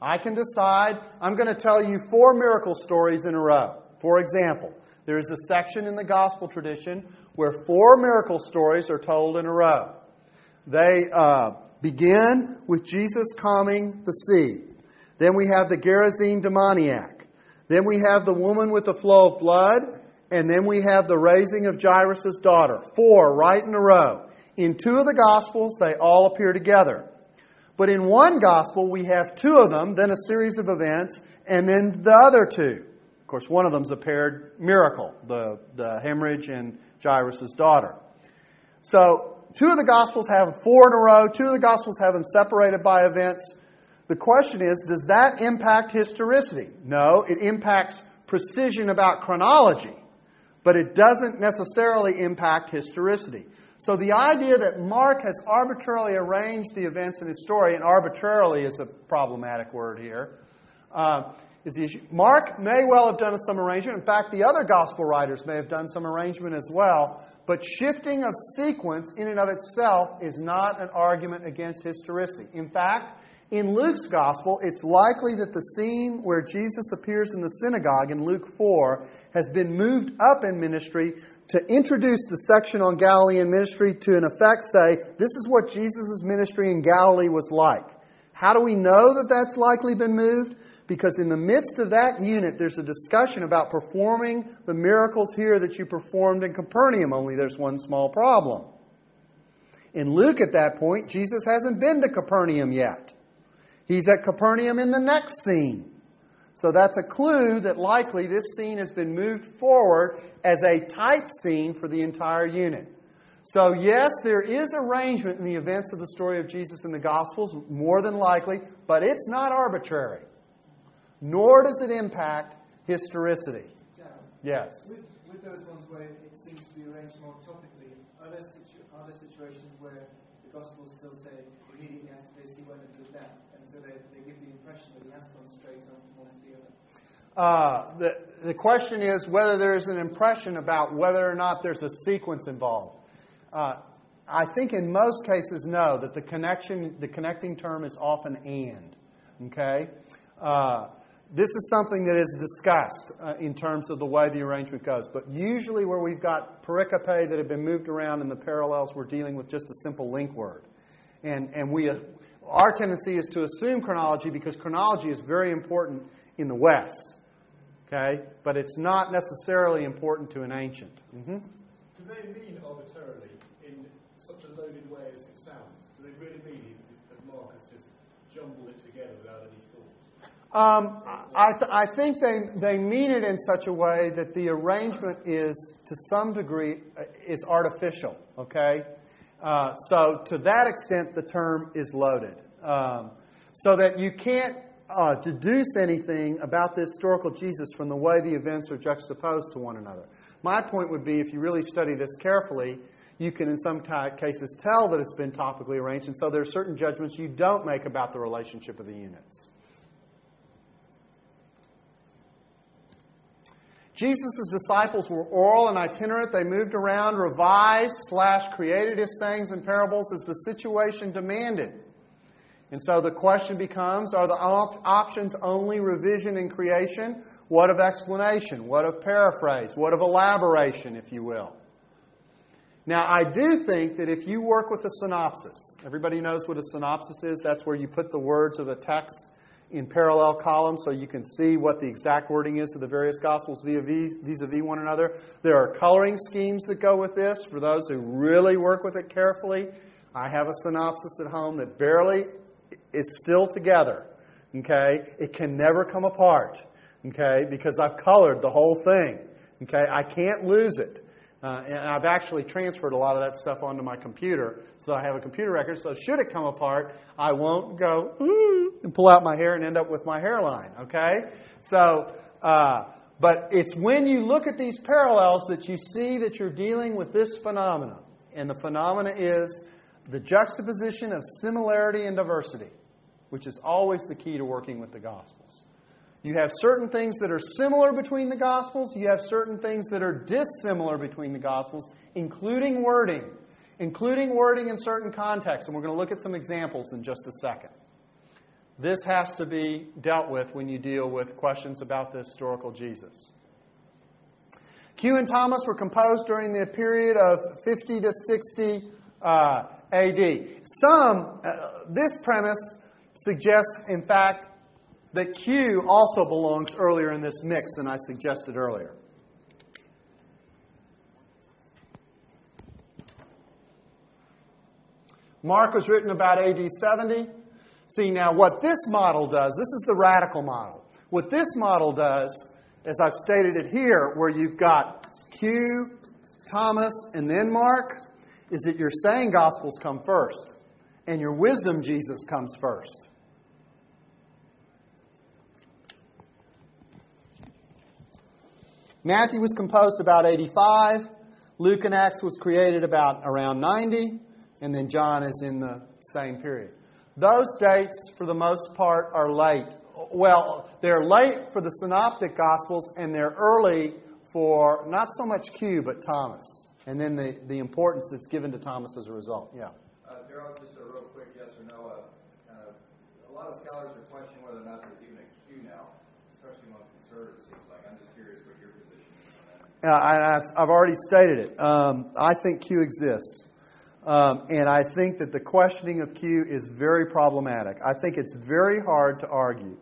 I can decide I'm going to tell you four miracle stories in a row. For example, there is a section in the gospel tradition where four miracle stories are told in a row. They uh, begin with Jesus calming the sea. Then we have the Gerasene demoniac. Then we have the woman with the flow of blood. And then we have the raising of Jairus' daughter. Four right in a row. In two of the Gospels, they all appear together. But in one Gospel, we have two of them, then a series of events, and then the other two. Course, one of them's a paired miracle, the, the hemorrhage and Jairus' daughter. So, two of the Gospels have them four in a row, two of the Gospels have them separated by events. The question is, does that impact historicity? No, it impacts precision about chronology, but it doesn't necessarily impact historicity. So the idea that Mark has arbitrarily arranged the events in his story, and arbitrarily is a problematic word here, uh, is the issue. Mark may well have done some arrangement. In fact, the other gospel writers may have done some arrangement as well. But shifting of sequence in and of itself is not an argument against historicity. In fact, in Luke's gospel, it's likely that the scene where Jesus appears in the synagogue in Luke 4 has been moved up in ministry to introduce the section on Galilean ministry to, in effect, say, this is what Jesus' ministry in Galilee was like. How do we know that that's likely been moved? Because in the midst of that unit, there's a discussion about performing the miracles here that you performed in Capernaum, only there's one small problem. In Luke, at that point, Jesus hasn't been to Capernaum yet. He's at Capernaum in the next scene. So that's a clue that likely this scene has been moved forward as a type scene for the entire unit. So, yes, there is arrangement in the events of the story of Jesus in the Gospels, more than likely, but it's not arbitrary. Nor does it impact historicity. Yes? With, with those ones where it seems to be arranged more topically, are there, situ- are there situations where the Gospels still say immediately after this he went and did that? And so they, they give the impression that he has gone straight on from one to the other. Uh, the, the question is whether there's an impression about whether or not there's a sequence involved. Uh, I think in most cases, no, that the connection, the connecting term is often and. Okay? Uh, this is something that is discussed uh, in terms of the way the arrangement goes. But usually, where we've got pericope that have been moved around in the parallels, we're dealing with just a simple link word. And, and we, our tendency is to assume chronology because chronology is very important in the West. Okay? But it's not necessarily important to an ancient. Mm-hmm. do they mean arbitrarily in such a loaded way as it sounds? Do they really mean that Mark has just jumbled it together? Um, I, th- I think they, they mean it in such a way that the arrangement is, to some degree, uh, is artificial. Okay, uh, so to that extent, the term is loaded, um, so that you can't uh, deduce anything about the historical Jesus from the way the events are juxtaposed to one another. My point would be, if you really study this carefully, you can, in some cases, tell that it's been topically arranged, and so there are certain judgments you don't make about the relationship of the units. Jesus' disciples were oral and itinerant. They moved around, revised slash created his sayings and parables as the situation demanded. And so the question becomes are the op- options only revision and creation? What of explanation? What of paraphrase? What of elaboration, if you will? Now, I do think that if you work with a synopsis, everybody knows what a synopsis is. That's where you put the words of the text in parallel columns so you can see what the exact wording is of the various Gospels vis a vis one another. There are coloring schemes that go with this for those who really work with it carefully. I have a synopsis at home that barely is still together. Okay? It can never come apart. Okay? Because I've colored the whole thing. Okay? I can't lose it. Uh, and I've actually transferred a lot of that stuff onto my computer, so I have a computer record. So should it come apart, I won't go and pull out my hair and end up with my hairline. Okay, so. Uh, but it's when you look at these parallels that you see that you're dealing with this phenomena. And the phenomena is the juxtaposition of similarity and diversity, which is always the key to working with the Gospels. You have certain things that are similar between the Gospels. You have certain things that are dissimilar between the Gospels, including wording, including wording in certain contexts. And we're going to look at some examples in just a second. This has to be dealt with when you deal with questions about the historical Jesus. Q and Thomas were composed during the period of 50 to 60 uh, AD. Some, uh, this premise suggests, in fact, that Q also belongs earlier in this mix than I suggested earlier. Mark was written about AD 70. See, now what this model does, this is the radical model. What this model does, as I've stated it here, where you've got Q, Thomas, and then Mark, is that your saying gospels come first, and your wisdom Jesus comes first. Matthew was composed about 85. Luke and Acts was created about around 90. And then John is in the same period. Those dates, for the most part, are late. Well, they're late for the Synoptic Gospels, and they're early for not so much Q, but Thomas. And then the, the importance that's given to Thomas as a result. Yeah. Uh, just a real quick yes or no. Uh, uh, a lot of scholars are questioning whether or not there's even a Q now, especially among conservatives, seems like. I'm just curious I, have already stated it. Um, I think Q exists. Um, and I think that the questioning of Q is very problematic. I think it's very hard to argue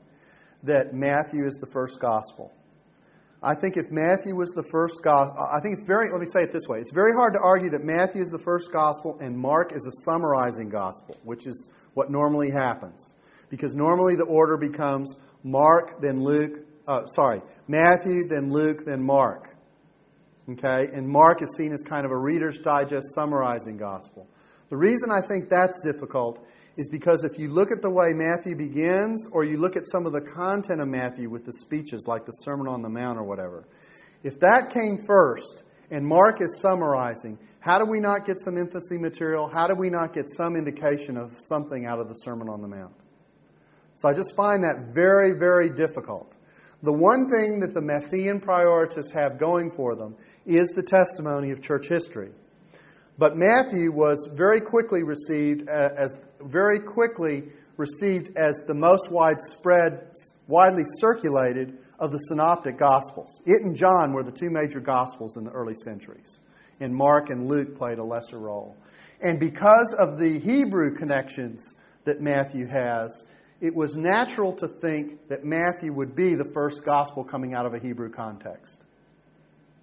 that Matthew is the first gospel. I think if Matthew was the first gospel, I think it's very, let me say it this way. It's very hard to argue that Matthew is the first gospel and Mark is a summarizing gospel, which is what normally happens. Because normally the order becomes Mark, then Luke, uh, sorry, Matthew, then Luke, then Mark. Okay? And Mark is seen as kind of a Reader's Digest summarizing gospel. The reason I think that's difficult is because if you look at the way Matthew begins, or you look at some of the content of Matthew with the speeches, like the Sermon on the Mount or whatever, if that came first and Mark is summarizing, how do we not get some infancy material? How do we not get some indication of something out of the Sermon on the Mount? So I just find that very, very difficult. The one thing that the Matthean prioritists have going for them is the testimony of church history. But Matthew was very quickly received uh, as very quickly received as the most widespread, widely circulated of the synoptic gospels. It and John were the two major gospels in the early centuries, and Mark and Luke played a lesser role. And because of the Hebrew connections that Matthew has, it was natural to think that Matthew would be the first gospel coming out of a Hebrew context.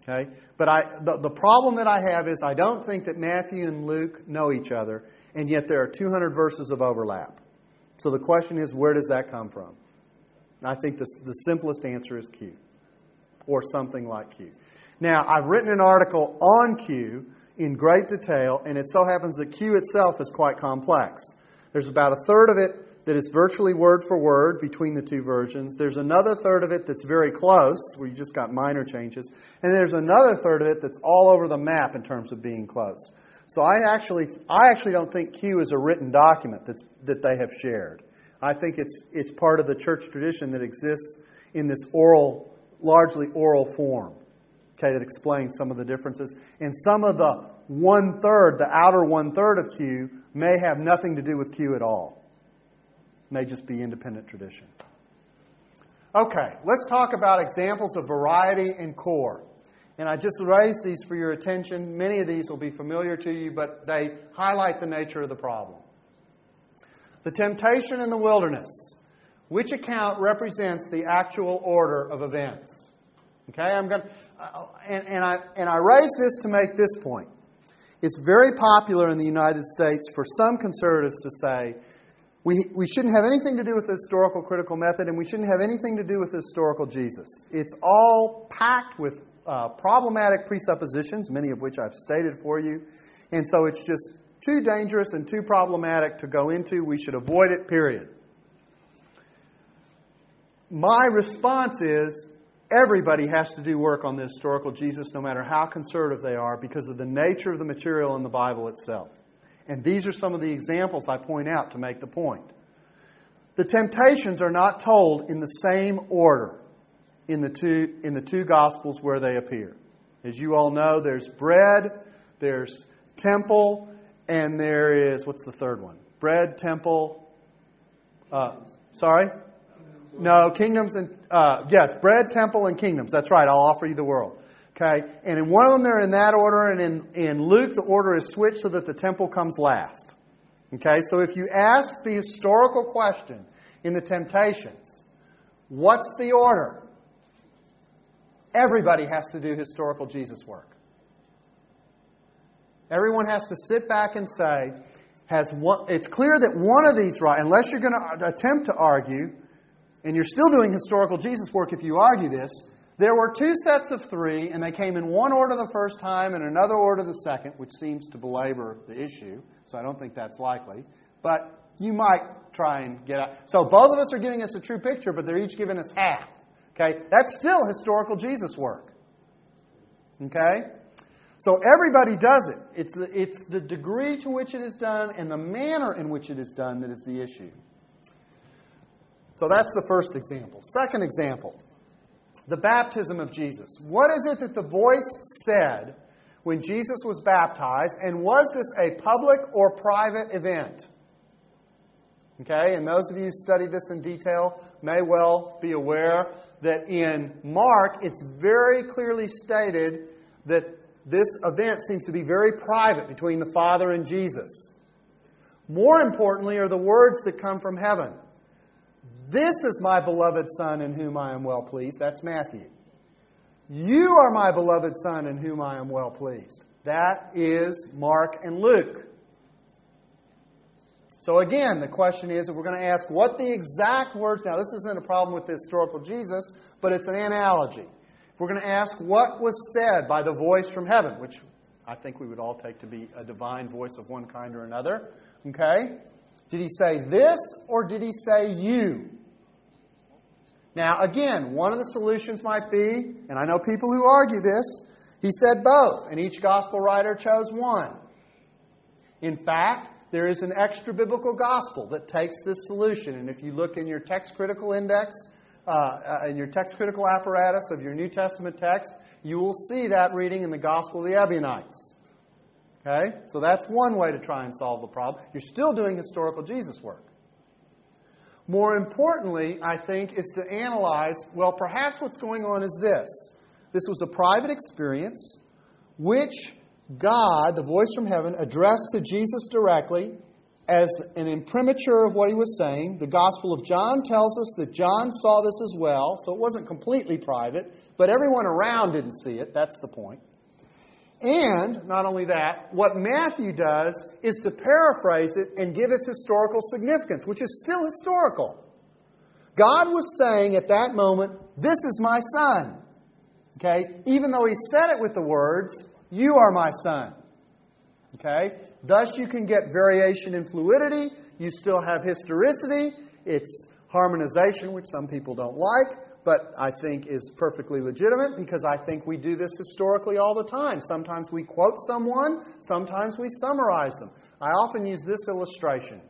Okay? But I, the, the problem that I have is I don't think that Matthew and Luke know each other, and yet there are 200 verses of overlap. So the question is, where does that come from? I think the, the simplest answer is Q, or something like Q. Now, I've written an article on Q in great detail, and it so happens that Q itself is quite complex. There's about a third of it that is virtually word for word between the two versions. There's another third of it that's very close, where you just got minor changes. And there's another third of it that's all over the map in terms of being close. So I actually, I actually don't think Q is a written document that's, that they have shared. I think it's, it's part of the church tradition that exists in this oral, largely oral form, okay, that explains some of the differences. And some of the one third, the outer one third of Q, may have nothing to do with Q at all may just be independent tradition. Okay, let's talk about examples of variety and core. And I just raised these for your attention. Many of these will be familiar to you, but they highlight the nature of the problem. The temptation in the wilderness. Which account represents the actual order of events? Okay, I'm going to, uh, and, and, I, and I raise this to make this point. It's very popular in the United States for some conservatives to say we, we shouldn't have anything to do with the historical critical method, and we shouldn't have anything to do with the historical Jesus. It's all packed with uh, problematic presuppositions, many of which I've stated for you, and so it's just too dangerous and too problematic to go into. We should avoid it, period. My response is everybody has to do work on the historical Jesus, no matter how conservative they are, because of the nature of the material in the Bible itself. And these are some of the examples I point out to make the point. The temptations are not told in the same order in the two, in the two Gospels where they appear. As you all know, there's bread, there's temple, and there is, what's the third one? Bread, temple, uh, sorry? No, kingdoms and, uh, yes, bread, temple, and kingdoms. That's right, I'll offer you the world. Okay? And in one of them, they're in that order, and in, in Luke, the order is switched so that the temple comes last. Okay? So if you ask the historical question in the temptations, what's the order? Everybody has to do historical Jesus work. Everyone has to sit back and say, has one, it's clear that one of these right, unless you're going to attempt to argue, and you're still doing historical Jesus work if you argue this, there were two sets of three, and they came in one order the first time and another order the second, which seems to belabor the issue, so I don't think that's likely. But you might try and get out. So both of us are giving us a true picture, but they're each giving us half. Okay? That's still historical Jesus work. Okay? So everybody does it. It's the, it's the degree to which it is done and the manner in which it is done that is the issue. So that's the first example. Second example the baptism of Jesus. What is it that the voice said when Jesus was baptized, and was this a public or private event? Okay, and those of you who studied this in detail may well be aware that in Mark, it's very clearly stated that this event seems to be very private between the Father and Jesus. More importantly, are the words that come from heaven. This is my beloved Son in whom I am well pleased. That's Matthew. You are my beloved Son in whom I am well pleased. That is Mark and Luke. So again, the question is if we're going to ask what the exact words, now this isn't a problem with the historical Jesus, but it's an analogy. If we're going to ask what was said by the voice from heaven, which I think we would all take to be a divine voice of one kind or another, okay? Did he say this or did he say you? Now, again, one of the solutions might be, and I know people who argue this, he said both, and each gospel writer chose one. In fact, there is an extra biblical gospel that takes this solution. And if you look in your text critical index, uh, uh, in your text critical apparatus of your New Testament text, you will see that reading in the Gospel of the Ebionites. Okay? So that's one way to try and solve the problem. You're still doing historical Jesus work. More importantly, I think, is to analyze well, perhaps what's going on is this. This was a private experience which God, the voice from heaven, addressed to Jesus directly, as an imprimatur of what he was saying. The Gospel of John tells us that John saw this as well, so it wasn't completely private, but everyone around didn't see it. That's the point. And, not only that, what Matthew does is to paraphrase it and give its historical significance, which is still historical. God was saying at that moment, This is my son. Okay? Even though he said it with the words, You are my son. Okay? Thus, you can get variation in fluidity. You still have historicity. It's harmonization, which some people don't like but I think is perfectly legitimate because I think we do this historically all the time. Sometimes we quote someone, sometimes we summarize them. I often use this illustration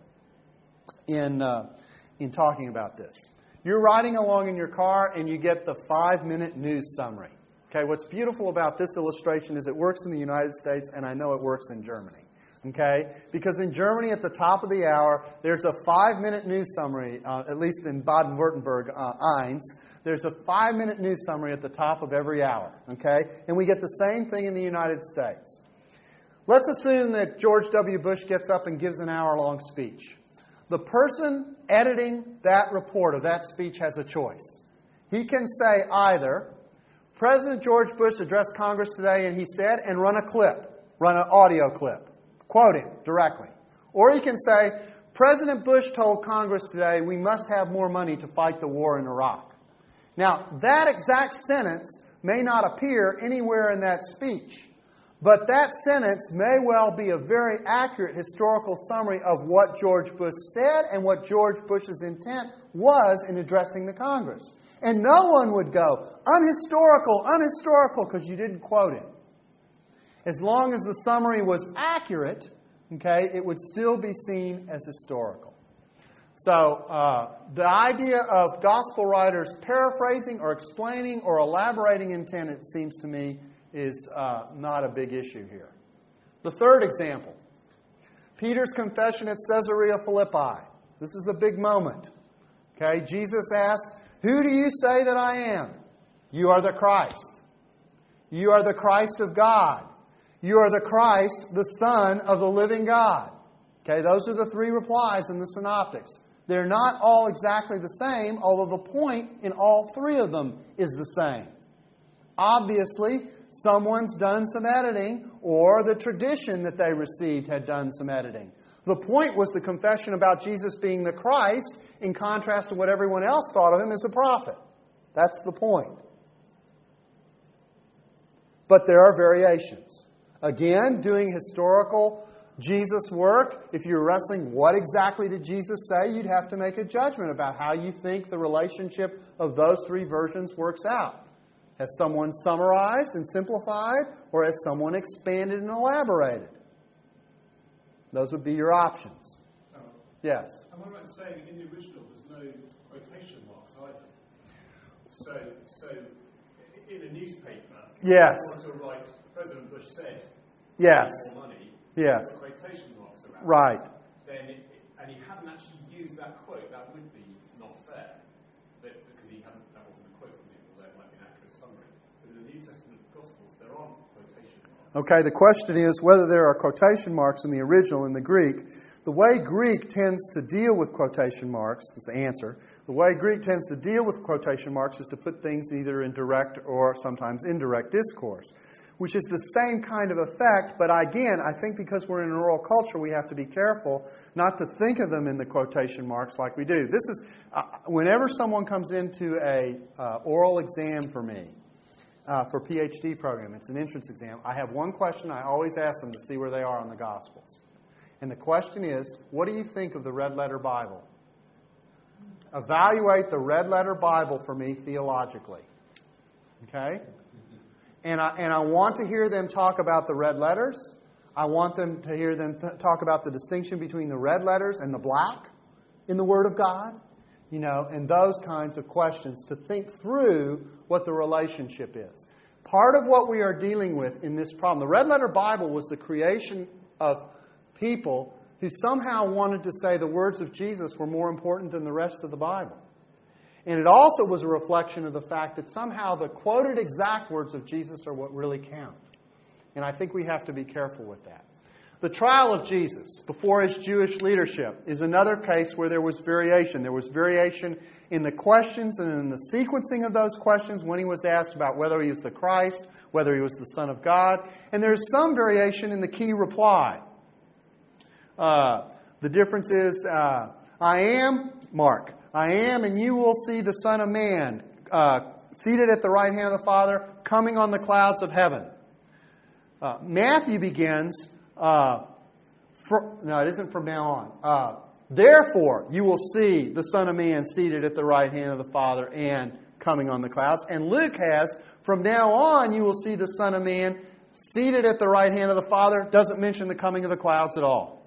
in, uh, in talking about this. You're riding along in your car and you get the five minute news summary. Okay, what's beautiful about this illustration is it works in the United States and I know it works in Germany. Okay? Because in Germany, at the top of the hour, there's a five minute news summary, uh, at least in Baden Württemberg, uh, Eins, there's a five minute news summary at the top of every hour, okay? And we get the same thing in the United States. Let's assume that George W. Bush gets up and gives an hour long speech. The person editing that report or that speech has a choice. He can say either, President George Bush addressed Congress today and he said, and run a clip, run an audio clip, quote him directly. Or he can say, President Bush told Congress today we must have more money to fight the war in Iraq. Now, that exact sentence may not appear anywhere in that speech, but that sentence may well be a very accurate historical summary of what George Bush said and what George Bush's intent was in addressing the Congress. And no one would go, unhistorical, unhistorical, because you didn't quote it. As long as the summary was accurate, okay, it would still be seen as historical. So, uh, the idea of gospel writers paraphrasing or explaining or elaborating intent, it seems to me, is uh, not a big issue here. The third example Peter's confession at Caesarea Philippi. This is a big moment. Okay, Jesus asks, Who do you say that I am? You are the Christ. You are the Christ of God. You are the Christ, the Son of the living God. Okay, those are the three replies in the synoptics. They're not all exactly the same, although the point in all three of them is the same. Obviously, someone's done some editing, or the tradition that they received had done some editing. The point was the confession about Jesus being the Christ, in contrast to what everyone else thought of him as a prophet. That's the point. But there are variations. Again, doing historical Jesus' work, if you're wrestling what exactly did Jesus say, you'd have to make a judgment about how you think the relationship of those three versions works out. Has someone summarized and simplified, or has someone expanded and elaborated? Those would be your options. Oh. Yes. And what about saying in the original there's no quotation marks either? So, so in a newspaper, yes. you want to write President Bush said, yes. more money, Yes. quotation marks around Right. it, then it, and he hadn't actually used that quote, that would be not fair. But, because he hadn't, that wasn't a quote from him, although it might be an accurate summary. But in the New Testament Gospels, there aren't quotation marks. Okay, the question is whether there are quotation marks in the original in the Greek. The way Greek tends to deal with quotation marks is the answer. The way Greek tends to deal with quotation marks is to put things either in direct or sometimes indirect discourse which is the same kind of effect, but again, I think because we're in an oral culture, we have to be careful not to think of them in the quotation marks like we do. This is, uh, whenever someone comes into a uh, oral exam for me, uh, for PhD program, it's an entrance exam, I have one question I always ask them to see where they are on the Gospels. And the question is, what do you think of the red letter Bible? Evaluate the red letter Bible for me theologically. Okay? And I, and I want to hear them talk about the red letters. I want them to hear them th- talk about the distinction between the red letters and the black in the Word of God, you know, and those kinds of questions to think through what the relationship is. Part of what we are dealing with in this problem, the red letter Bible was the creation of people who somehow wanted to say the words of Jesus were more important than the rest of the Bible. And it also was a reflection of the fact that somehow the quoted exact words of Jesus are what really count. And I think we have to be careful with that. The trial of Jesus before his Jewish leadership is another case where there was variation. There was variation in the questions and in the sequencing of those questions when he was asked about whether he was the Christ, whether he was the Son of God, and there's some variation in the key reply. Uh, the difference is, uh, I am, Mark, I am, and you will see the Son of Man uh, seated at the right hand of the Father, coming on the clouds of heaven. Uh, Matthew begins, uh, for, no, it isn't from now on. Uh, Therefore, you will see the Son of Man seated at the right hand of the Father and coming on the clouds. And Luke has, from now on, you will see the Son of Man seated at the right hand of the Father. Doesn't mention the coming of the clouds at all.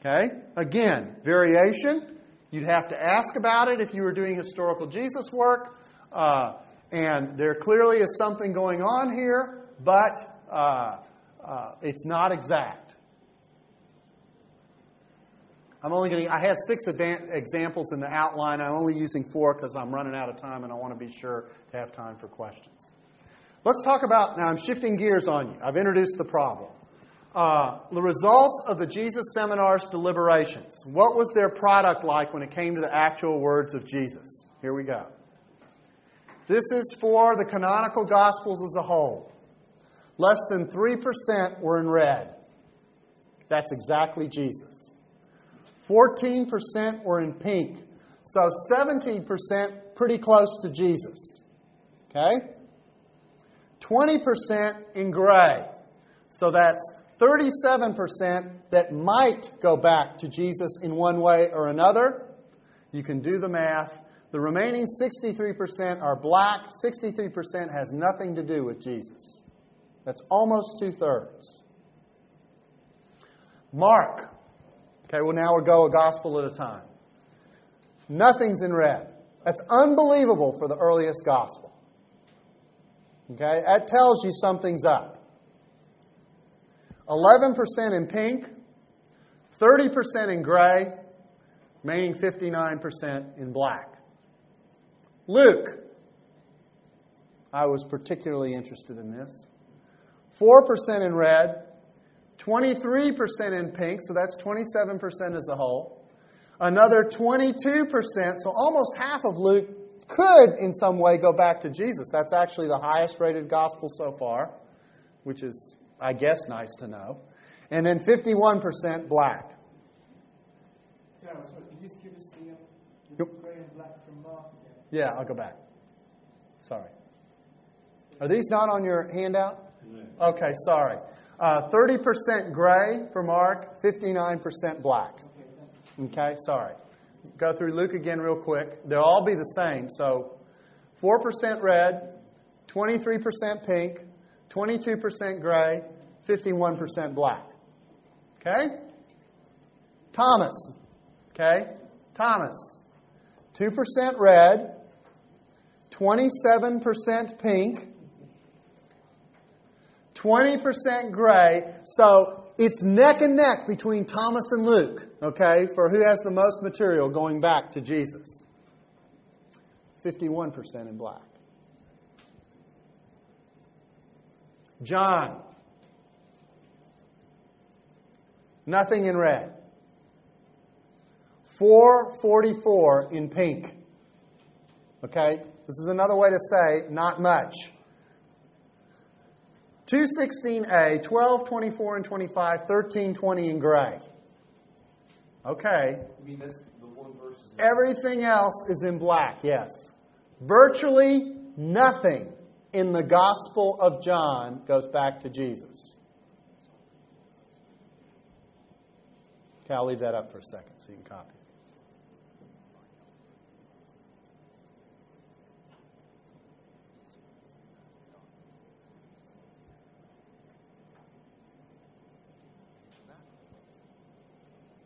Okay? Again, variation. You'd have to ask about it if you were doing historical Jesus work. Uh, and there clearly is something going on here, but uh, uh, it's not exact. I'm only going I had six advan- examples in the outline. I'm only using four because I'm running out of time and I want to be sure to have time for questions. Let's talk about, now I'm shifting gears on you. I've introduced the problem. Uh, the results of the Jesus Seminars deliberations. What was their product like when it came to the actual words of Jesus? Here we go. This is for the canonical Gospels as a whole. Less than 3% were in red. That's exactly Jesus. 14% were in pink. So 17% pretty close to Jesus. Okay? 20% in gray. So that's 37% that might go back to Jesus in one way or another. You can do the math. The remaining 63% are black. 63% has nothing to do with Jesus. That's almost two thirds. Mark. Okay, well, now we'll go a gospel at a time. Nothing's in red. That's unbelievable for the earliest gospel. Okay, that tells you something's up. 11% in pink, 30% in gray, remaining 59% in black. Luke. I was particularly interested in this. 4% in red, 23% in pink, so that's 27% as a whole. Another 22%, so almost half of Luke could in some way go back to Jesus. That's actually the highest rated gospel so far, which is I guess nice to know. And then 51% black. Darrell, sorry, you just give us the, uh, the Yep. grey and black from Mark? Yeah, I'll go back. Sorry. Are these not on your handout? Okay, sorry. Uh, 30% gray for Mark, 59% black. Okay, thank you. Okay, sorry. Go through Luke again real quick. They'll all be the same. So 4% red, 23% pink, 22% gray, 51% black. Okay? Thomas. Okay? Thomas. 2% red, 27% pink, 20% gray. So it's neck and neck between Thomas and Luke, okay, for who has the most material going back to Jesus. 51% in black. John. Nothing in red. 444 in pink. Okay? This is another way to say not much. 216A, 12, 24, and 25, 13, 20 in gray. Okay. You mean this, the one verse is Everything else is in black, yes. Virtually nothing in the Gospel of John goes back to Jesus. Okay, I'll leave that up for a second so you can copy.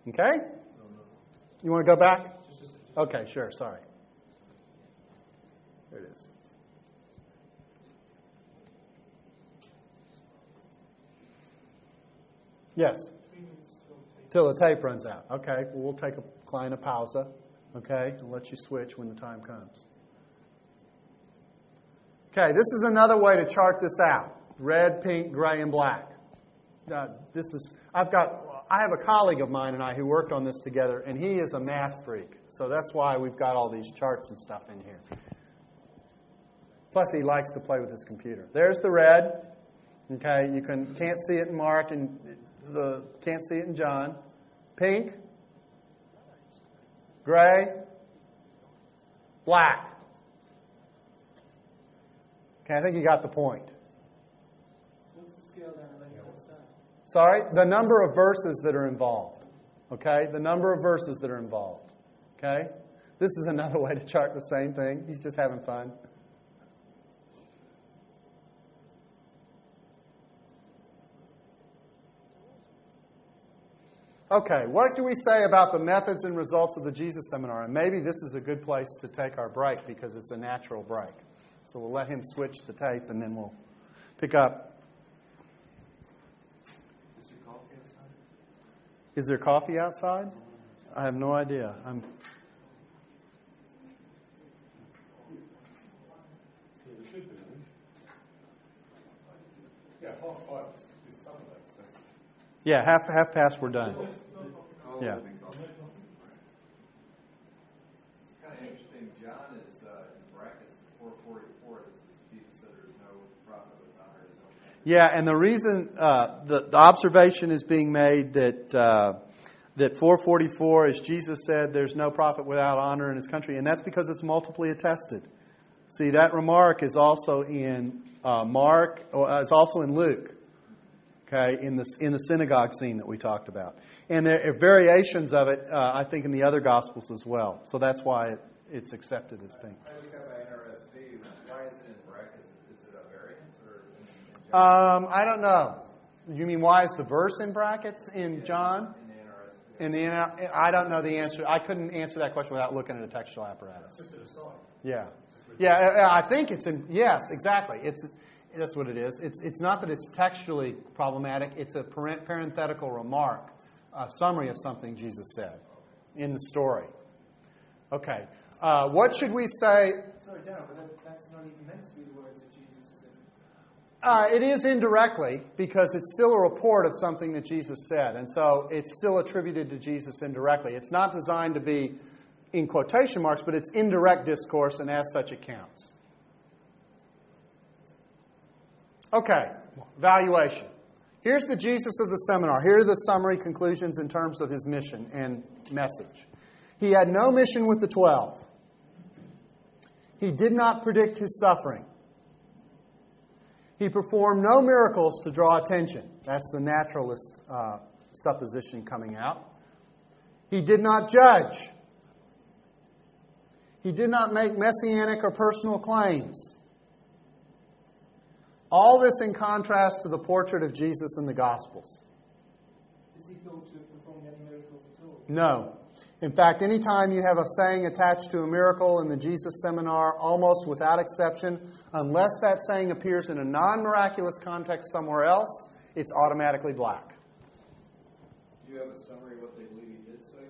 Okay? You want to go back? Okay, sure, sorry. There it is. Yes, till till the tape runs out. Okay, well, we'll take a kleine pause, okay, and let you switch when the time comes. Okay, this is another way to chart this out red, pink, gray, and black. uh, this is, I've got, I have a colleague of mine and I who worked on this together, and he is a math freak. So that's why we've got all these charts and stuff in here. Plus, he likes to play with his computer. There's the red. Okay, you can can't see it in Mark and the can't see it in John. Pink, gray, black. Okay, I think you got the point. Sorry, the number of verses that are involved. Okay, the number of verses that are involved. Okay, this is another way to chart the same thing. He's just having fun. Okay, what do we say about the methods and results of the Jesus seminar? And maybe this is a good place to take our break because it's a natural break. So we'll let him switch the tape and then we'll pick up. Is there coffee outside? I have no idea. I'm There should be. Yeah, half five is is Sunday, so that's yeah, half half past we're done. Yeah. we call it. It's kind of interesting, John is, uh, in brackets, four forty-four, this is, Jesus said there's no prophet without his own. Yeah, and the reason uh, the, the observation is being made that uh, that 444, as Jesus said, there's no prophet without honor in his country, and that's because it's multiply attested. See, that remark is also in uh, Mark, or uh, it's also in Luke. Okay, in the in the synagogue scene that we talked about, and there are variations of it, uh, I think, in the other gospels as well. So that's why it, it's accepted as being. I just got my NRSV, why is it in brackets? Is it a variant or in, in Um, I don't know. You mean why is the verse in brackets in John? In the NRSV? In the, I don't know the answer. I couldn't answer that question without looking at a textual apparatus. just an aside. Yeah, yeah. I I think it's in. Yes, exactly. It's that's what it is. It's it's not that it's textually problematic. It's a parenthetical remark, a summary of something Jesus said in the story. Okay. Uh, what should we say? Sorry, Darrell, but that, that's not even meant to be the words of Jesus? Uh, it is indirectly because it's still a report of something that Jesus said, and so it's still attributed to Jesus indirectly. It's not designed to be in quotation marks, but it's indirect discourse, and as such, it counts. Okay, valuation. Here's the Jesus of the seminar. Here are the summary conclusions in terms of his mission and message. He had no mission with the twelve. He did not predict his suffering. He performed no miracles to draw attention. That's the naturalist uh, supposition coming out. He did not judge. He did not make messianic or personal claims. All this in contrast to the portrait of Jesus in the Gospels. Is he thought to have performed any miracles at all? No. In fact, anytime you have a saying attached to a miracle in the Jesus seminar, almost without exception, unless that saying appears in a non miraculous context somewhere else, it's automatically black. Do you have a summary of what they believe he did say?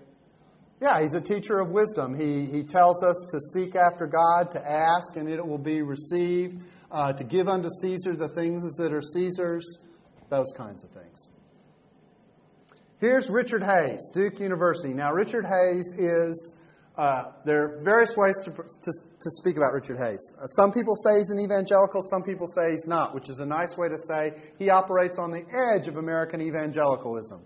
Yeah, he's a teacher of wisdom. He, he tells us to seek after God, to ask, and it will be received, uh, to give unto Caesar the things that are Caesar's, those kinds of things. Here's Richard Hays, Duke University. Now, Richard Hays is, uh, there are various ways to, to, to speak about Richard Hays. Uh, some people say he's an evangelical, some people say he's not, which is a nice way to say he operates on the edge of American evangelicalism.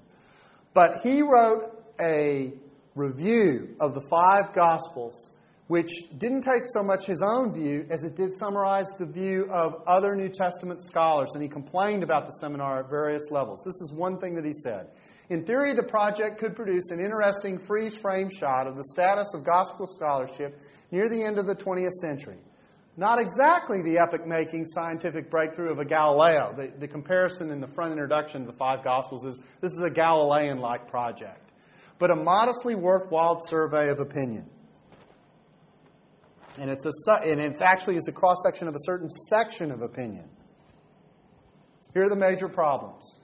But he wrote a review of the five Gospels, which didn't take so much his own view as it did summarize the view of other New Testament scholars. And he complained about the seminar at various levels. This is one thing that he said. In theory, the project could produce an interesting freeze frame shot of the status of gospel scholarship near the end of the 20th century. Not exactly the epoch making scientific breakthrough of a Galileo. The, the comparison in the front introduction to the five Gospels is this is a Galilean like project, but a modestly worthwhile survey of opinion. And it's, a, and it's actually is a cross section of a certain section of opinion. Here are the major problems.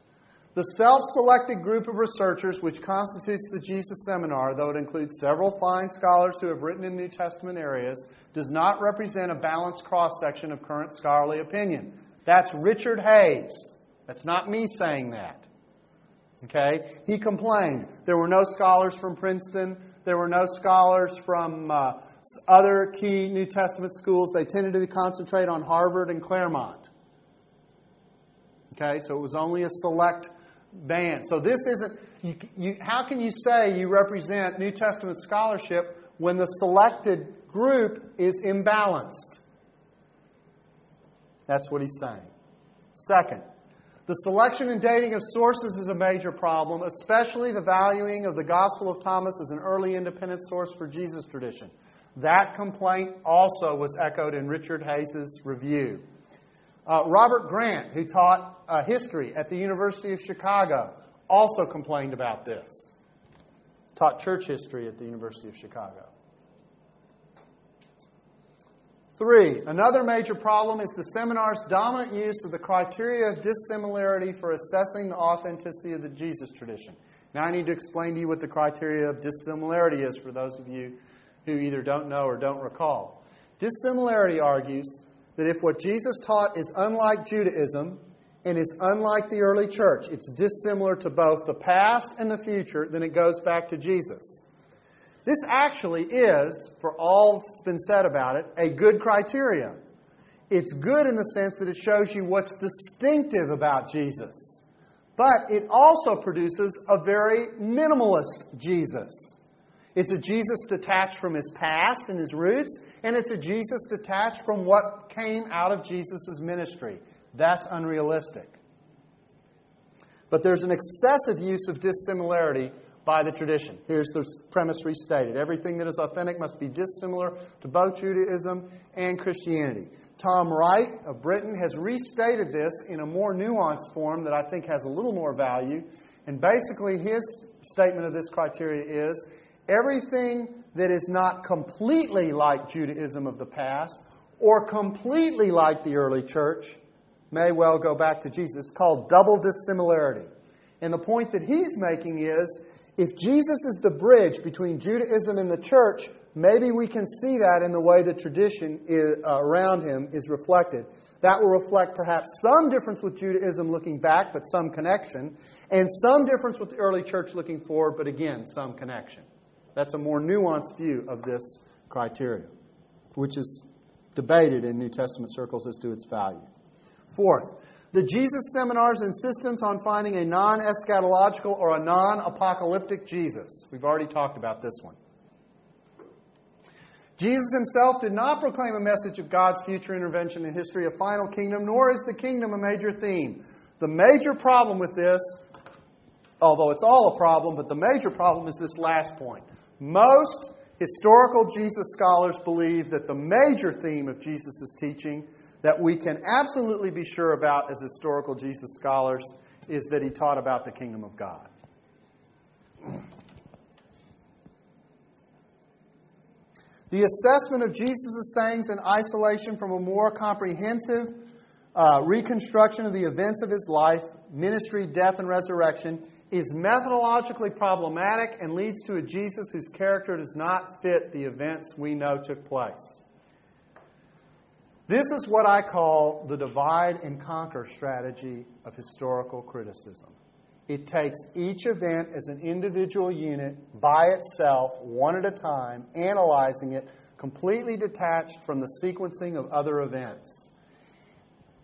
The self selected group of researchers, which constitutes the Jesus Seminar, though it includes several fine scholars who have written in New Testament areas, does not represent a balanced cross section of current scholarly opinion. That's Richard Hays. That's not me saying that. Okay? He complained. There were no scholars from Princeton. There were no scholars from uh, other key New Testament schools. They tended to concentrate on Harvard and Claremont. Okay? So it was only a select band. So this isn't. You, you, how can you say you represent New Testament scholarship when the selected group is imbalanced? That's what he's saying. Second, the selection and dating of sources is a major problem, especially the valuing of the Gospel of Thomas as an early independent source for Jesus tradition. That complaint also was echoed in Richard Hays's review. Uh, Robert Grant, who taught uh, history at the University of Chicago, also complained about this. Taught church history at the University of Chicago. Three, another major problem is the seminar's dominant use of the criteria of dissimilarity for assessing the authenticity of the Jesus tradition. Now, I need to explain to you what the criteria of dissimilarity is for those of you who either don't know or don't recall. Dissimilarity argues that if what Jesus taught is unlike Judaism and is unlike the early church, it's dissimilar to both the past and the future, then it goes back to Jesus. This actually is, for all that's been said about it, a good criteria. It's good in the sense that it shows you what's distinctive about Jesus. But it also produces a very minimalist Jesus. It's a Jesus detached from his past and his roots, and it's a Jesus detached from what came out of Jesus' ministry. That's unrealistic. But there's an excessive use of dissimilarity by the tradition. Here's the premise restated everything that is authentic must be dissimilar to both Judaism and Christianity. Tom Wright of Britain has restated this in a more nuanced form that I think has a little more value. And basically, his statement of this criteria is everything that is not completely like Judaism of the past or completely like the early church may well go back to Jesus. It's called double dissimilarity. And the point that he's making is if Jesus is the bridge between Judaism and the church, maybe we can see that in the way the tradition is, uh, around him is reflected. That will reflect perhaps some difference with Judaism looking back, but some connection, and some difference with the early church looking forward, but again, some connection. That's a more nuanced view of this criteria, which is debated in New Testament circles as to its value. Fourth, the Jesus Seminar's insistence on finding a non eschatological or a non apocalyptic Jesus. We've already talked about this one. Jesus himself did not proclaim a message of God's future intervention in history, a final kingdom, nor is the kingdom a major theme. The major problem with this, although it's all a problem, but the major problem is this last point. Most historical Jesus scholars believe that the major theme of Jesus' teaching that we can absolutely be sure about as historical Jesus scholars is that he taught about the kingdom of God. The assessment of Jesus' sayings in isolation from a more comprehensive uh, reconstruction of the events of his life, ministry, death, and resurrection is methodologically problematic and leads to a Jesus whose character does not fit the events we know took place. This is what I call the divide and conquer strategy of historical criticism. It takes each event as an individual unit by itself, one at a time, analyzing it completely detached from the sequencing of other events.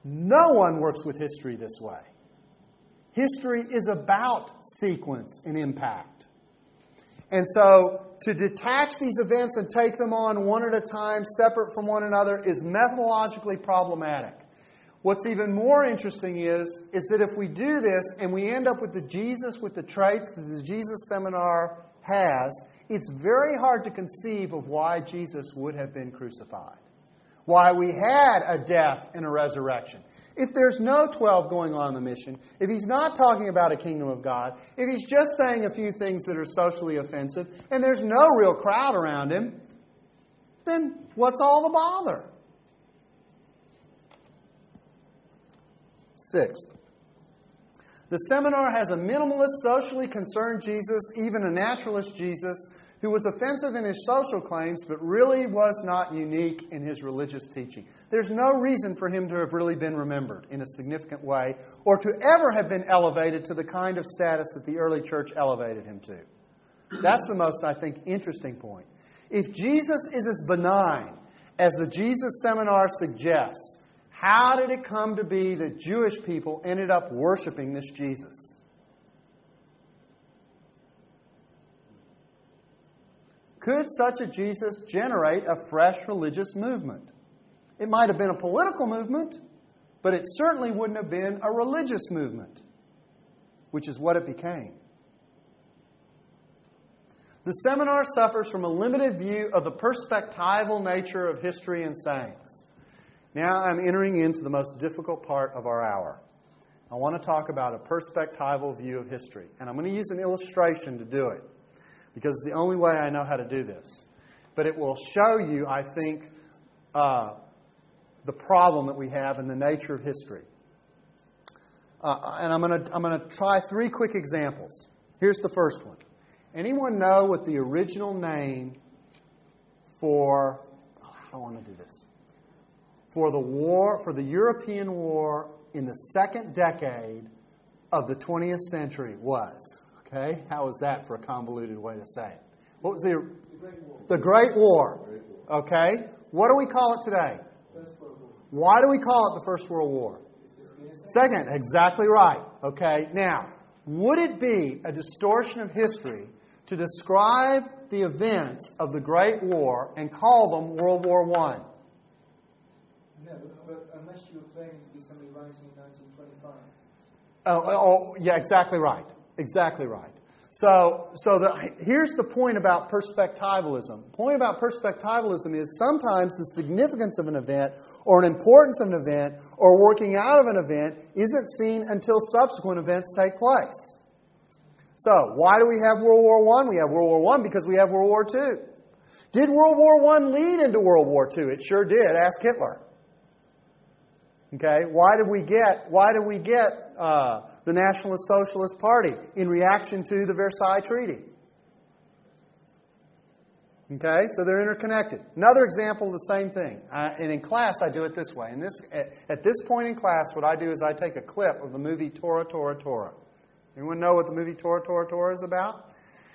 No one works with history this way. History is about sequence and impact. And so to detach these events and take them on one at a time, separate from one another, is methodologically problematic. What's even more interesting is, is that if we do this and we end up with the Jesus with the traits that the Jesus seminar has, it's very hard to conceive of why Jesus would have been crucified. Why we had a death and a resurrection. If there's no 12 going on in the mission, if he's not talking about a kingdom of God, if he's just saying a few things that are socially offensive, and there's no real crowd around him, then what's all the bother? Sixth, the seminar has a minimalist, socially concerned Jesus, even a naturalist Jesus, who was offensive in his social claims but really was not unique in his religious teaching. There's no reason for him to have really been remembered in a significant way or to ever have been elevated to the kind of status that the early church elevated him to. That's the most, I think, interesting point. If Jesus is as benign as the Jesus seminar suggests, how did it come to be that Jewish people ended up worshiping this Jesus? Could such a Jesus generate a fresh religious movement? It might have been a political movement, but it certainly wouldn't have been a religious movement, which is what it became. The seminar suffers from a limited view of the perspectival nature of history and sayings. Now I'm entering into the most difficult part of our hour. I want to talk about a perspectival view of history, and I'm going to use an illustration to do it because the only way I know how to do this. But it will show you, I think, uh, the problem that we have in the nature of history. Uh, and I'm going to I'm going to try three quick examples. Here's the first one. Anyone know what the original name for? Oh, I don't want to do this. For the war, for the European war in the second decade of the 20th century was. Okay? How was that for a convoluted way to say it? What was the The Great War. the Great War? Okay? What do we call it today? First World War. Why do we call it the First World War? Second, exactly right. Okay, now, would it be a distortion of history to describe the events of the Great War and call them World War One? No, but unless you were claiming to be somebody writing in 1925. Oh, oh, yeah, exactly right. Exactly right. So, so the, here's the point about perspectivalism. The point about perspectivalism is sometimes the significance of an event or an importance of an event or working out of an event isn't seen until subsequent events take place. So, why do we have World War I? We have World War I because we have World War II. Did World War I lead into World War II? It sure did. Ask Hitler. Okay, why did we get why did we get uh, the Nationalist Socialist Party in reaction to the Versailles Treaty? Okay, so they're interconnected. Another example of the same thing, uh, and in class I do it this way. And this at, at this point in class, what I do is I take a clip of the movie Tora Tora Tora. Anyone know what the movie Tora Tora Tora is about?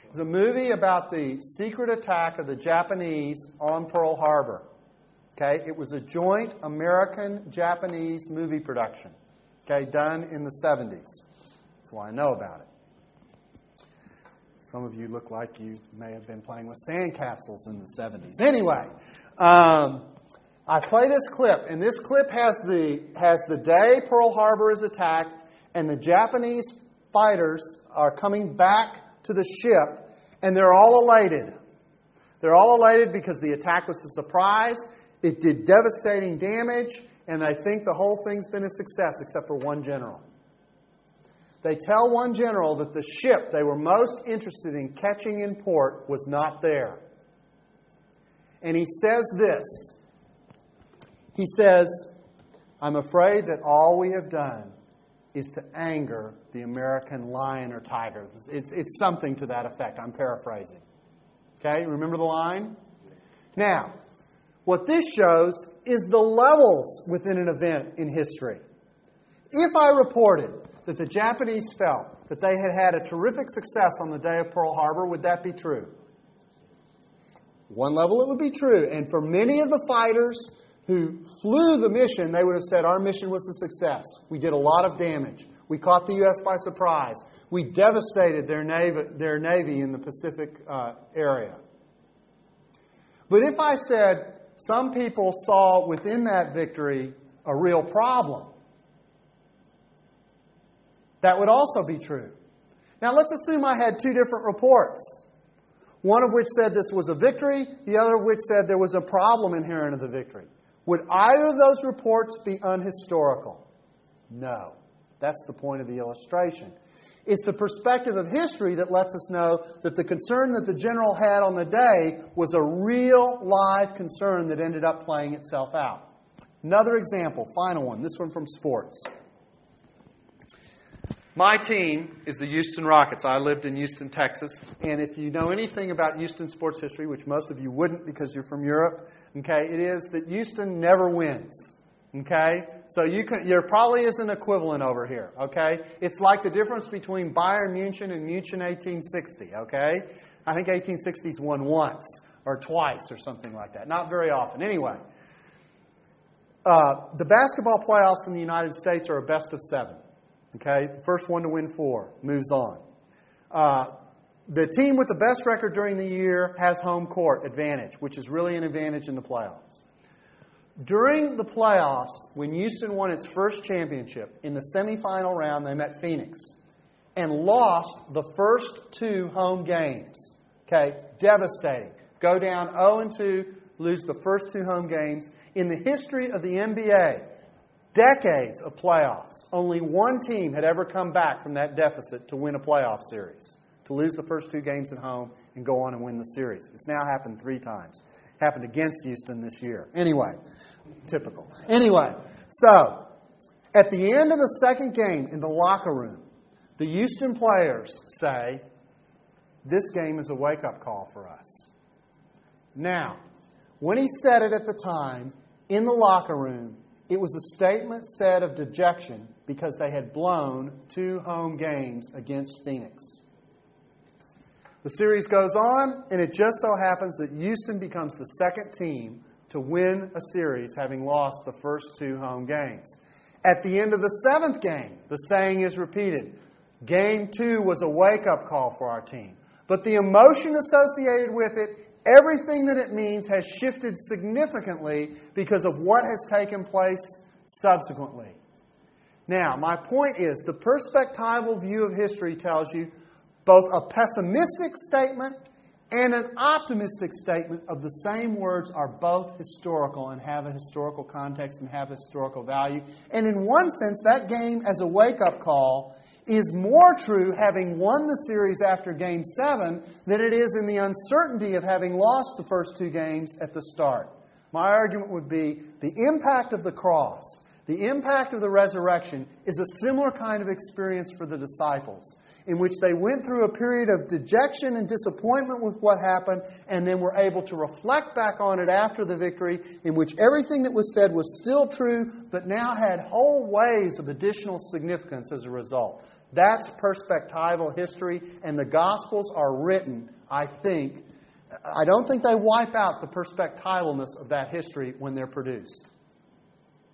It's a movie about the secret attack of the Japanese on Pearl Harbor. Okay, it was a joint American Japanese movie production. Okay, done in the 70s. That's why I know about it. Some of you look like you may have been playing with sandcastles in the 70s. Anyway, um, I play this clip, and this clip has the, has the day Pearl Harbor is attacked, and the Japanese fighters are coming back to the ship, and they're all elated. They're all elated because the attack was a surprise. It did devastating damage, and I think the whole thing's been a success except for one general. They tell one general that the ship they were most interested in catching in port was not there. And he says this He says, I'm afraid that all we have done is to anger the American lion or tiger. It's, it's something to that effect. I'm paraphrasing. Okay, remember the line? Now, what this shows is the levels within an event in history. If I reported that the Japanese felt that they had had a terrific success on the day of Pearl Harbor, would that be true? One level it would be true. And for many of the fighters who flew the mission, they would have said, Our mission was a success. We did a lot of damage. We caught the U.S. by surprise. We devastated their navy, their navy in the Pacific uh, area. But if I said some people saw within that victory a real problem, that would also be true. Now, let's assume I had two different reports. One of which said this was a victory, the other which said there was a problem inherent in the victory. Would either of those reports be unhistorical? No. That's the point of the illustration. It's the perspective of history that lets us know that the concern that the general had on the day was a real live concern that ended up playing itself out. Another example, final one, this one from sports. My team is the Houston Rockets. I lived in Houston, Texas. And if you know anything about Houston sports history, which most of you wouldn't because you're from Europe, okay, it is that Houston never wins. Okay? So you can, there probably is an equivalent over here. Okay? It's like the difference between Bayern Munich and Munich 1860. Okay? I think 1860's won once or twice or something like that. Not very often. Anyway, uh, the basketball playoffs in the United States are a best of seven. Okay, the first one to win four moves on. Uh, the team with the best record during the year has home court advantage, which is really an advantage in the playoffs. During the playoffs, when Houston won its first championship, in the semifinal round, they met Phoenix and lost the first two home games. Okay, devastating. Go down 0 and 2, lose the first two home games. In the history of the NBA, decades of playoffs, only one team had ever come back from that deficit to win a playoff series, to lose the first two games at home and go on and win the series. It's now happened three times. Happened against Houston this year. Anyway, typical. Anyway, so at the end of the second game in the locker room, the Houston players say, This game is a wake up call for us. Now, when he said it at the time, in the locker room, it was a statement said of dejection because they had blown two home games against Phoenix. The series goes on, and it just so happens that Houston becomes the second team to win a series, having lost the first two home games. At the end of the seventh game, the saying is repeated Game two was a wake up call for our team. But the emotion associated with it everything that it means has shifted significantly because of what has taken place subsequently. Now, my point is the perspectival view of history tells you both a pessimistic statement and an optimistic statement of the same words are both historical and have a historical context and have historical value. And in one sense, that game as a wake up call is more true having won the series after game seven than it is in the uncertainty of having lost the first two games at the start. My argument would be the impact of the cross, the impact of the resurrection, is a similar kind of experience for the disciples, in which they went through a period of dejection and disappointment with what happened, and then were able to reflect back on it after the victory, in which everything that was said was still true, but now had whole waves of additional significance as a result. That's perspectival history, and the Gospels are written, I think. I don't think they wipe out the perspectivalness of that history when they're produced.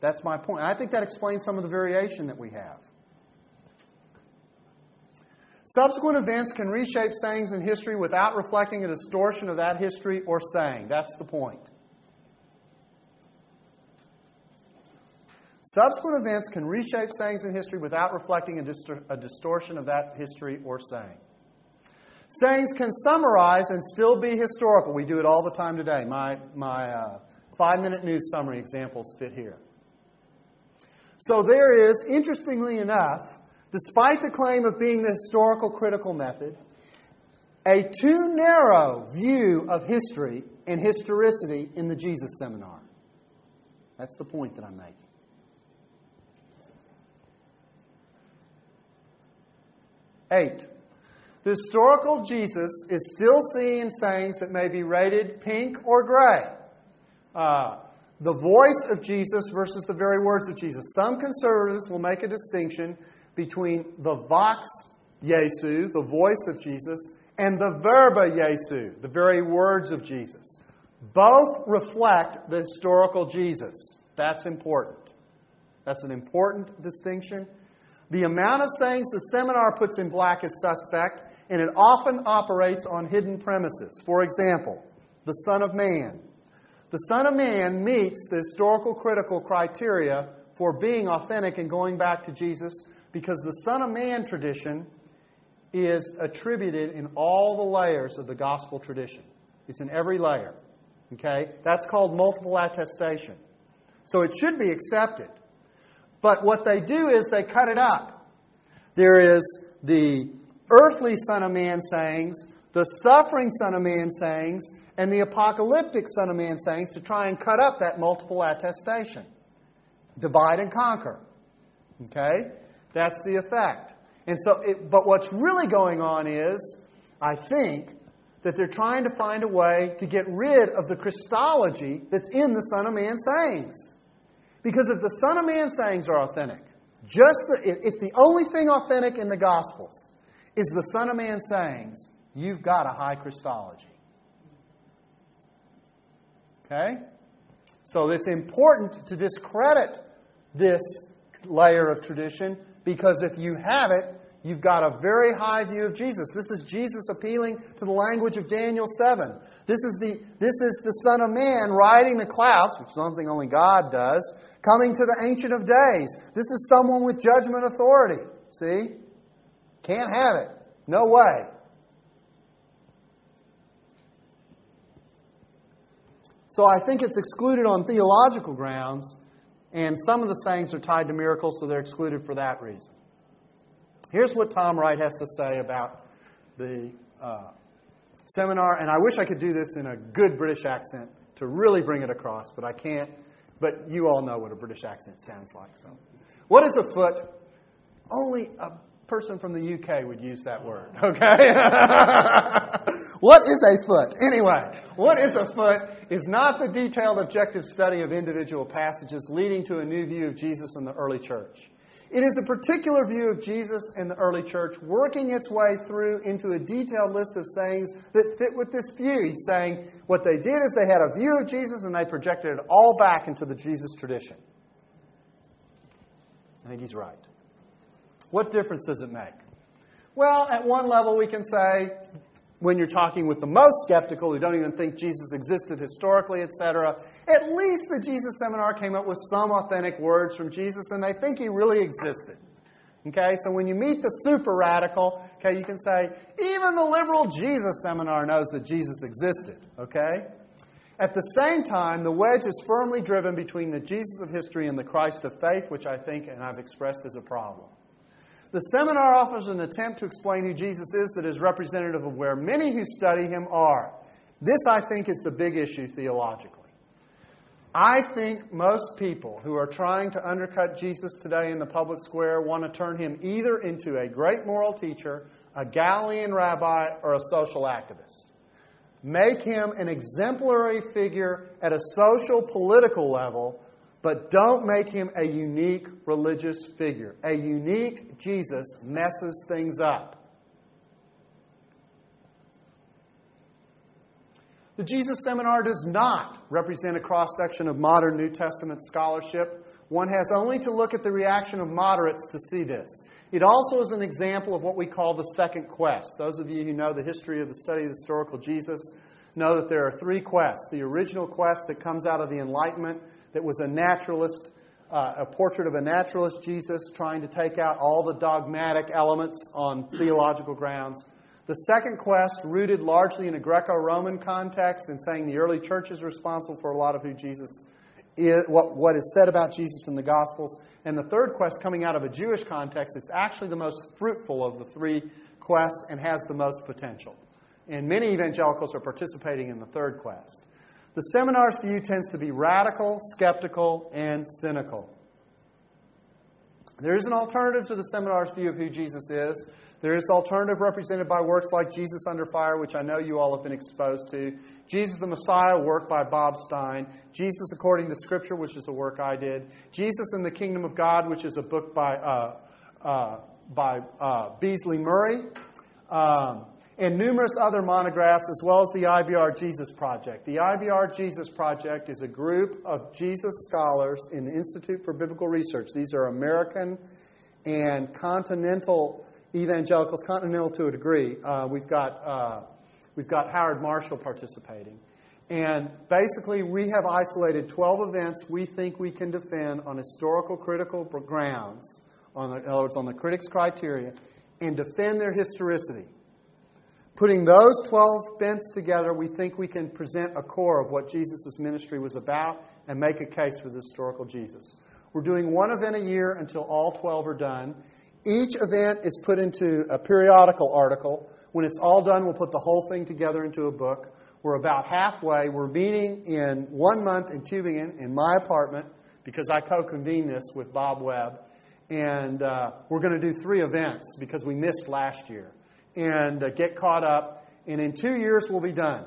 That's my point. I think that explains some of the variation that we have. Subsequent events can reshape sayings in history without reflecting a distortion of that history or saying. That's the point. Subsequent events can reshape sayings in history without reflecting a, distor- a, distortion of that history or saying. Sayings can summarize and still be historical. We do it all the time today. My, my uh, five minute news summary examples fit here. So there is, interestingly enough, despite the claim of being the historical critical method, a too narrow view of history and historicity in the Jesus seminar. That's the point that I'm making. Eight. The historical Jesus is still seen in sayings that may be rated pink or gray. Uh, the voice of Jesus versus the very words of Jesus. Some conservatives will make a distinction between the vox Jesu, the voice of Jesus, and the verba Jesu, the very words of Jesus. Both reflect the historical Jesus. That's important. That's an important distinction. The amount of sayings the seminar puts in black is suspect, and it often operates on hidden premises. For example, the Son of Man. The Son of Man meets the historical critical criteria for being authentic and going back to Jesus because the Son of Man tradition is attributed in all the layers of the gospel tradition. It's in every layer. Okay? That's called multiple attestation. So it should be accepted. But what they do is they cut it up. There is the earthly Son of Man sayings, the suffering Son of Man sayings, and the apocalyptic Son of Man sayings to try and cut up that multiple attestation. Divide and conquer. Okay? That's the effect. And so, it, but what's really going on is, I think, that they're trying to find a way to get rid of the Christology that's in the Son of Man sayings. Because if the Son of Man sayings are authentic, just the, if the only thing authentic in the Gospels is the Son of Man sayings, you've got a high Christology. Okay? So it's important to discredit this layer of tradition because if you have it, you've got a very high view of Jesus. This is Jesus appealing to the language of Daniel 7. This is the, this is the Son of Man riding the clouds, which is something only God does, coming to the Ancient of Days. This is someone with judgment authority. See? Can't have it. No way. So I think it's excluded on theological grounds, and some of the sayings are tied to miracles, so they're excluded for that reason. Here's what Tom Wright has to say about the uh, seminar, and I wish I could do this in a good British accent to really bring it across, but I can't. But you all know what a British accent sounds like. So, what is a foot? Only a person from the UK would use that word. Okay. what is a foot? Anyway, what is a foot is not the detailed objective study of individual passages leading to a new view of Jesus in the early church. It is a particular view of Jesus and the early church working its way through into a detailed list of sayings that fit with this view. He's saying what they did is they had a view of Jesus and they projected it all back into the Jesus tradition. I think he's right. What difference does it make? Well, at one level, we can say when you're talking with the most skeptical who don't even think Jesus existed historically, etc., at least the Jesus Seminar came up with some authentic words from Jesus and they think he really existed. Okay, so when you meet the super radical, okay, you can say, even the liberal Jesus Seminar knows that Jesus existed. Okay? At the same time, the wedge is firmly driven between the Jesus of history and the Christ of faith, which I think and I've expressed as a problem. The seminar offers an attempt to explain who Jesus is that is representative of where many who study him are. This, I think, is the big issue theologically. I think most people who are trying to undercut Jesus today in the public square want to turn him either into a great moral teacher, a Galilean rabbi, or a social activist. Make him an exemplary figure at a social political level but don't make him a unique religious figure. A unique Jesus messes things up. The Jesus Seminar does not represent a cross section of modern New Testament scholarship. One has only to look at the reaction of moderates to see this. It also is an example of what we call the second quest. Those of you who know the history of the study of the historical Jesus know that there are three quests the original quest that comes out of the Enlightenment that was a naturalist, uh, a portrait of a naturalist Jesus trying to take out all the dogmatic elements on theological grounds. The second quest, rooted largely in a Greco Roman context and saying the early church is responsible for a lot of who Jesus is, what, what is said about Jesus in the Gospels. And the third quest, coming out of a Jewish context, it's actually the most fruitful of the three quests and has the most potential. And many evangelicals are participating in the third quest. The seminar's view tends to be radical, skeptical, and cynical. There is an alternative to the seminar's view of who Jesus is. There is alternative represented by works like Jesus Under Fire, which I know you all have been exposed to. Jesus the Messiah, work by Bob Stein. Jesus According to Scripture, which is a work I did. Jesus and the Kingdom of God, which is a book by, uh, uh, by uh, Beasley Murray. Um, and numerous other monographs, as well as the IBR Jesus Project. The IBR Jesus Project is a group of Jesus scholars in the Institute for Biblical Research. These are American and continental evangelicals, continental to a degree. Uh, we've, got, uh, we've got Howard Marshall participating. And basically, we have isolated 12 events we think we can defend on historical critical grounds, on the, in other words, on the critics' criteria, and defend their historicity. Putting those 12 bents together, we think we can present a core of what Jesus' ministry was about and make a case for the historical Jesus. We're doing one event a year until all 12 are done. Each event is put into a periodical article. When it's all done, we'll put the whole thing together into a book. We're about halfway. We're meeting in one month in Tübingen in my apartment because I co convene this with Bob Webb. and uh, we're going to do three events because we missed last year, and uh, get caught up. And in two years, we'll be done,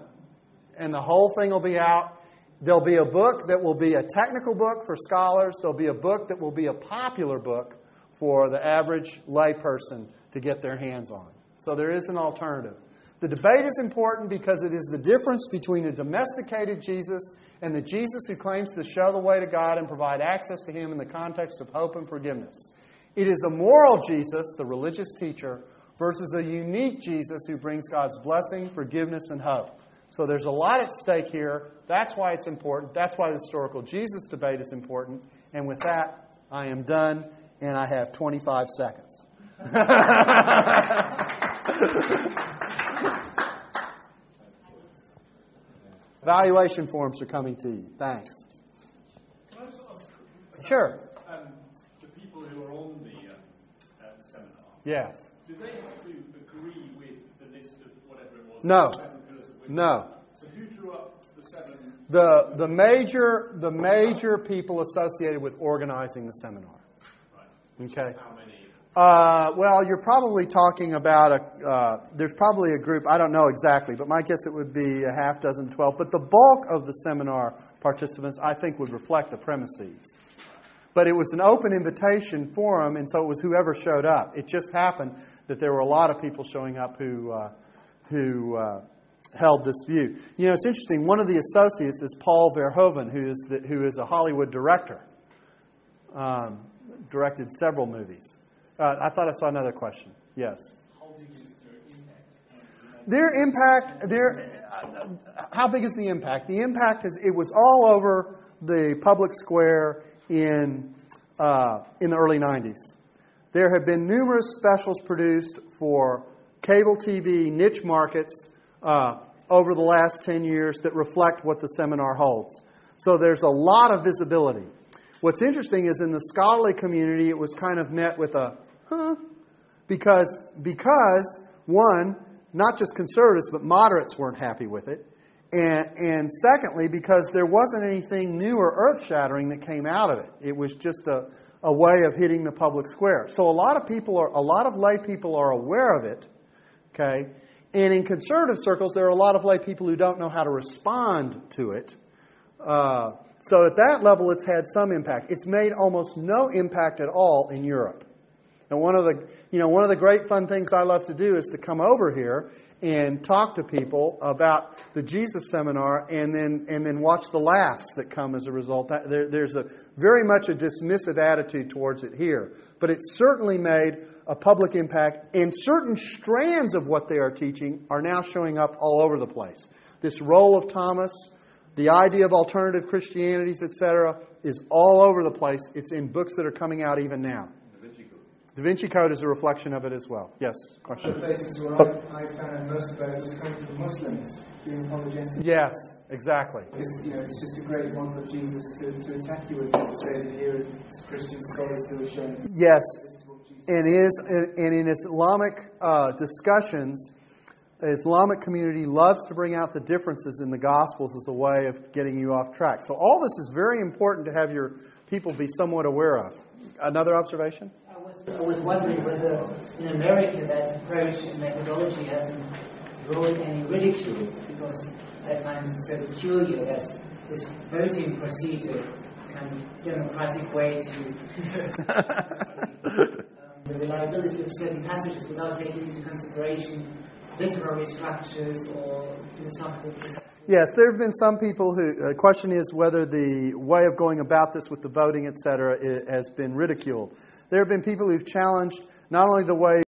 and the whole thing will be out. There'll be a book that will be a technical book for scholars. There'll be a book that will be a popular book for the average layperson to get their hands on. So there is an alternative. The debate is important because it is the difference between a domesticated Jesus and the Jesus who claims to show the way to God and provide access to Him in the context of hope and forgiveness. It is a moral Jesus, the religious teacher, versus a unique Jesus who brings God's blessing, forgiveness, and hope. So there's a lot at stake here. That's why it's important. That's why the historical Jesus debate is important. And with that, I am done, and I have 25 seconds. Evaluation forms are coming to you. Thanks. Can I just ask, Sure. um, the people who are on the, uh, the seminar, Yes. Do they have to agree with the list of whatever it was? No. the seven pillars of wisdom? No. So who drew up the seven? The, the, major, the major people associated with organizing the seminar. Right. Okay. How many? Uh, well, you're probably talking about a. Uh, there's probably a group. I don't know exactly, but my guess it would be a half dozen, twelve. But the bulk of the seminar participants, I think, would reflect the premises. But it was an open invitation forum, and so it was whoever showed up. It just happened that there were a lot of people showing up who uh, who uh, held this view. You know, it's interesting. One of the associates is Paul Verhoeven, who is the, who is a Hollywood director. Um, directed several movies. Uh, I thought I saw another question. Yes. How big is their impact? Their impact, their, uh, how big is the impact? The impact is it was all over the public square in, uh, in the early 90s. There have been numerous specials produced for cable TV niche markets uh, over the last 10 years that reflect what the seminar holds. So there's a lot of visibility. What's interesting is in the scholarly community, it was kind of met with a, huh, because, because one, not just conservatives, but moderates weren't happy with it. And, and secondly, because there wasn't anything new or earth shattering that came out of it. It was just a, a way of hitting the public square. So a lot of people are, a lot of lay people are aware of it, okay? And in conservative circles, there are a lot of lay people who don't know how to respond to it. Uh, so at that level, it's had some impact. It's made almost no impact at all in Europe. And one of the, you know, one of the great fun things I love to do is to come over here and talk to people about the Jesus seminar, and then and then watch the laughs that come as a result. There, there's a very much a dismissive attitude towards it here, but it certainly made a public impact, and certain strands of what they are teaching are now showing up all over the place. This role of Thomas, the idea of alternative Christianities, etc., is all over the place. It's in books that are coming out even now. Da Vinci Code. Da Vinci Code is a reflection of it as well. Yes, question. the places where I, I found most about it was coming from Muslims doing apologetics. Yes, exactly. It's, you know, it's just a great model of Jesus to, to attack you with, to say that here it's Christian scholars who are showing Yes, this is what Jesus and is and in Islamic uh, discussions, the Islamic community loves to bring out the differences in the Gospels as a way of getting you off track. So all this is very important to have your people be somewhat aware of. Another observation? I was, I was wondering whether in America that approach and methodology hasn't brought any ridicule because I find it so peculiar that this voting procedure of democratic way to um, the reliability of certain passages without taking into consideration literary structures or philosophical Yes, there have been some people who. The question is whether the way of going about this with the voting, et cetera, i- has been ridiculed. There have been people who've challenged not only the way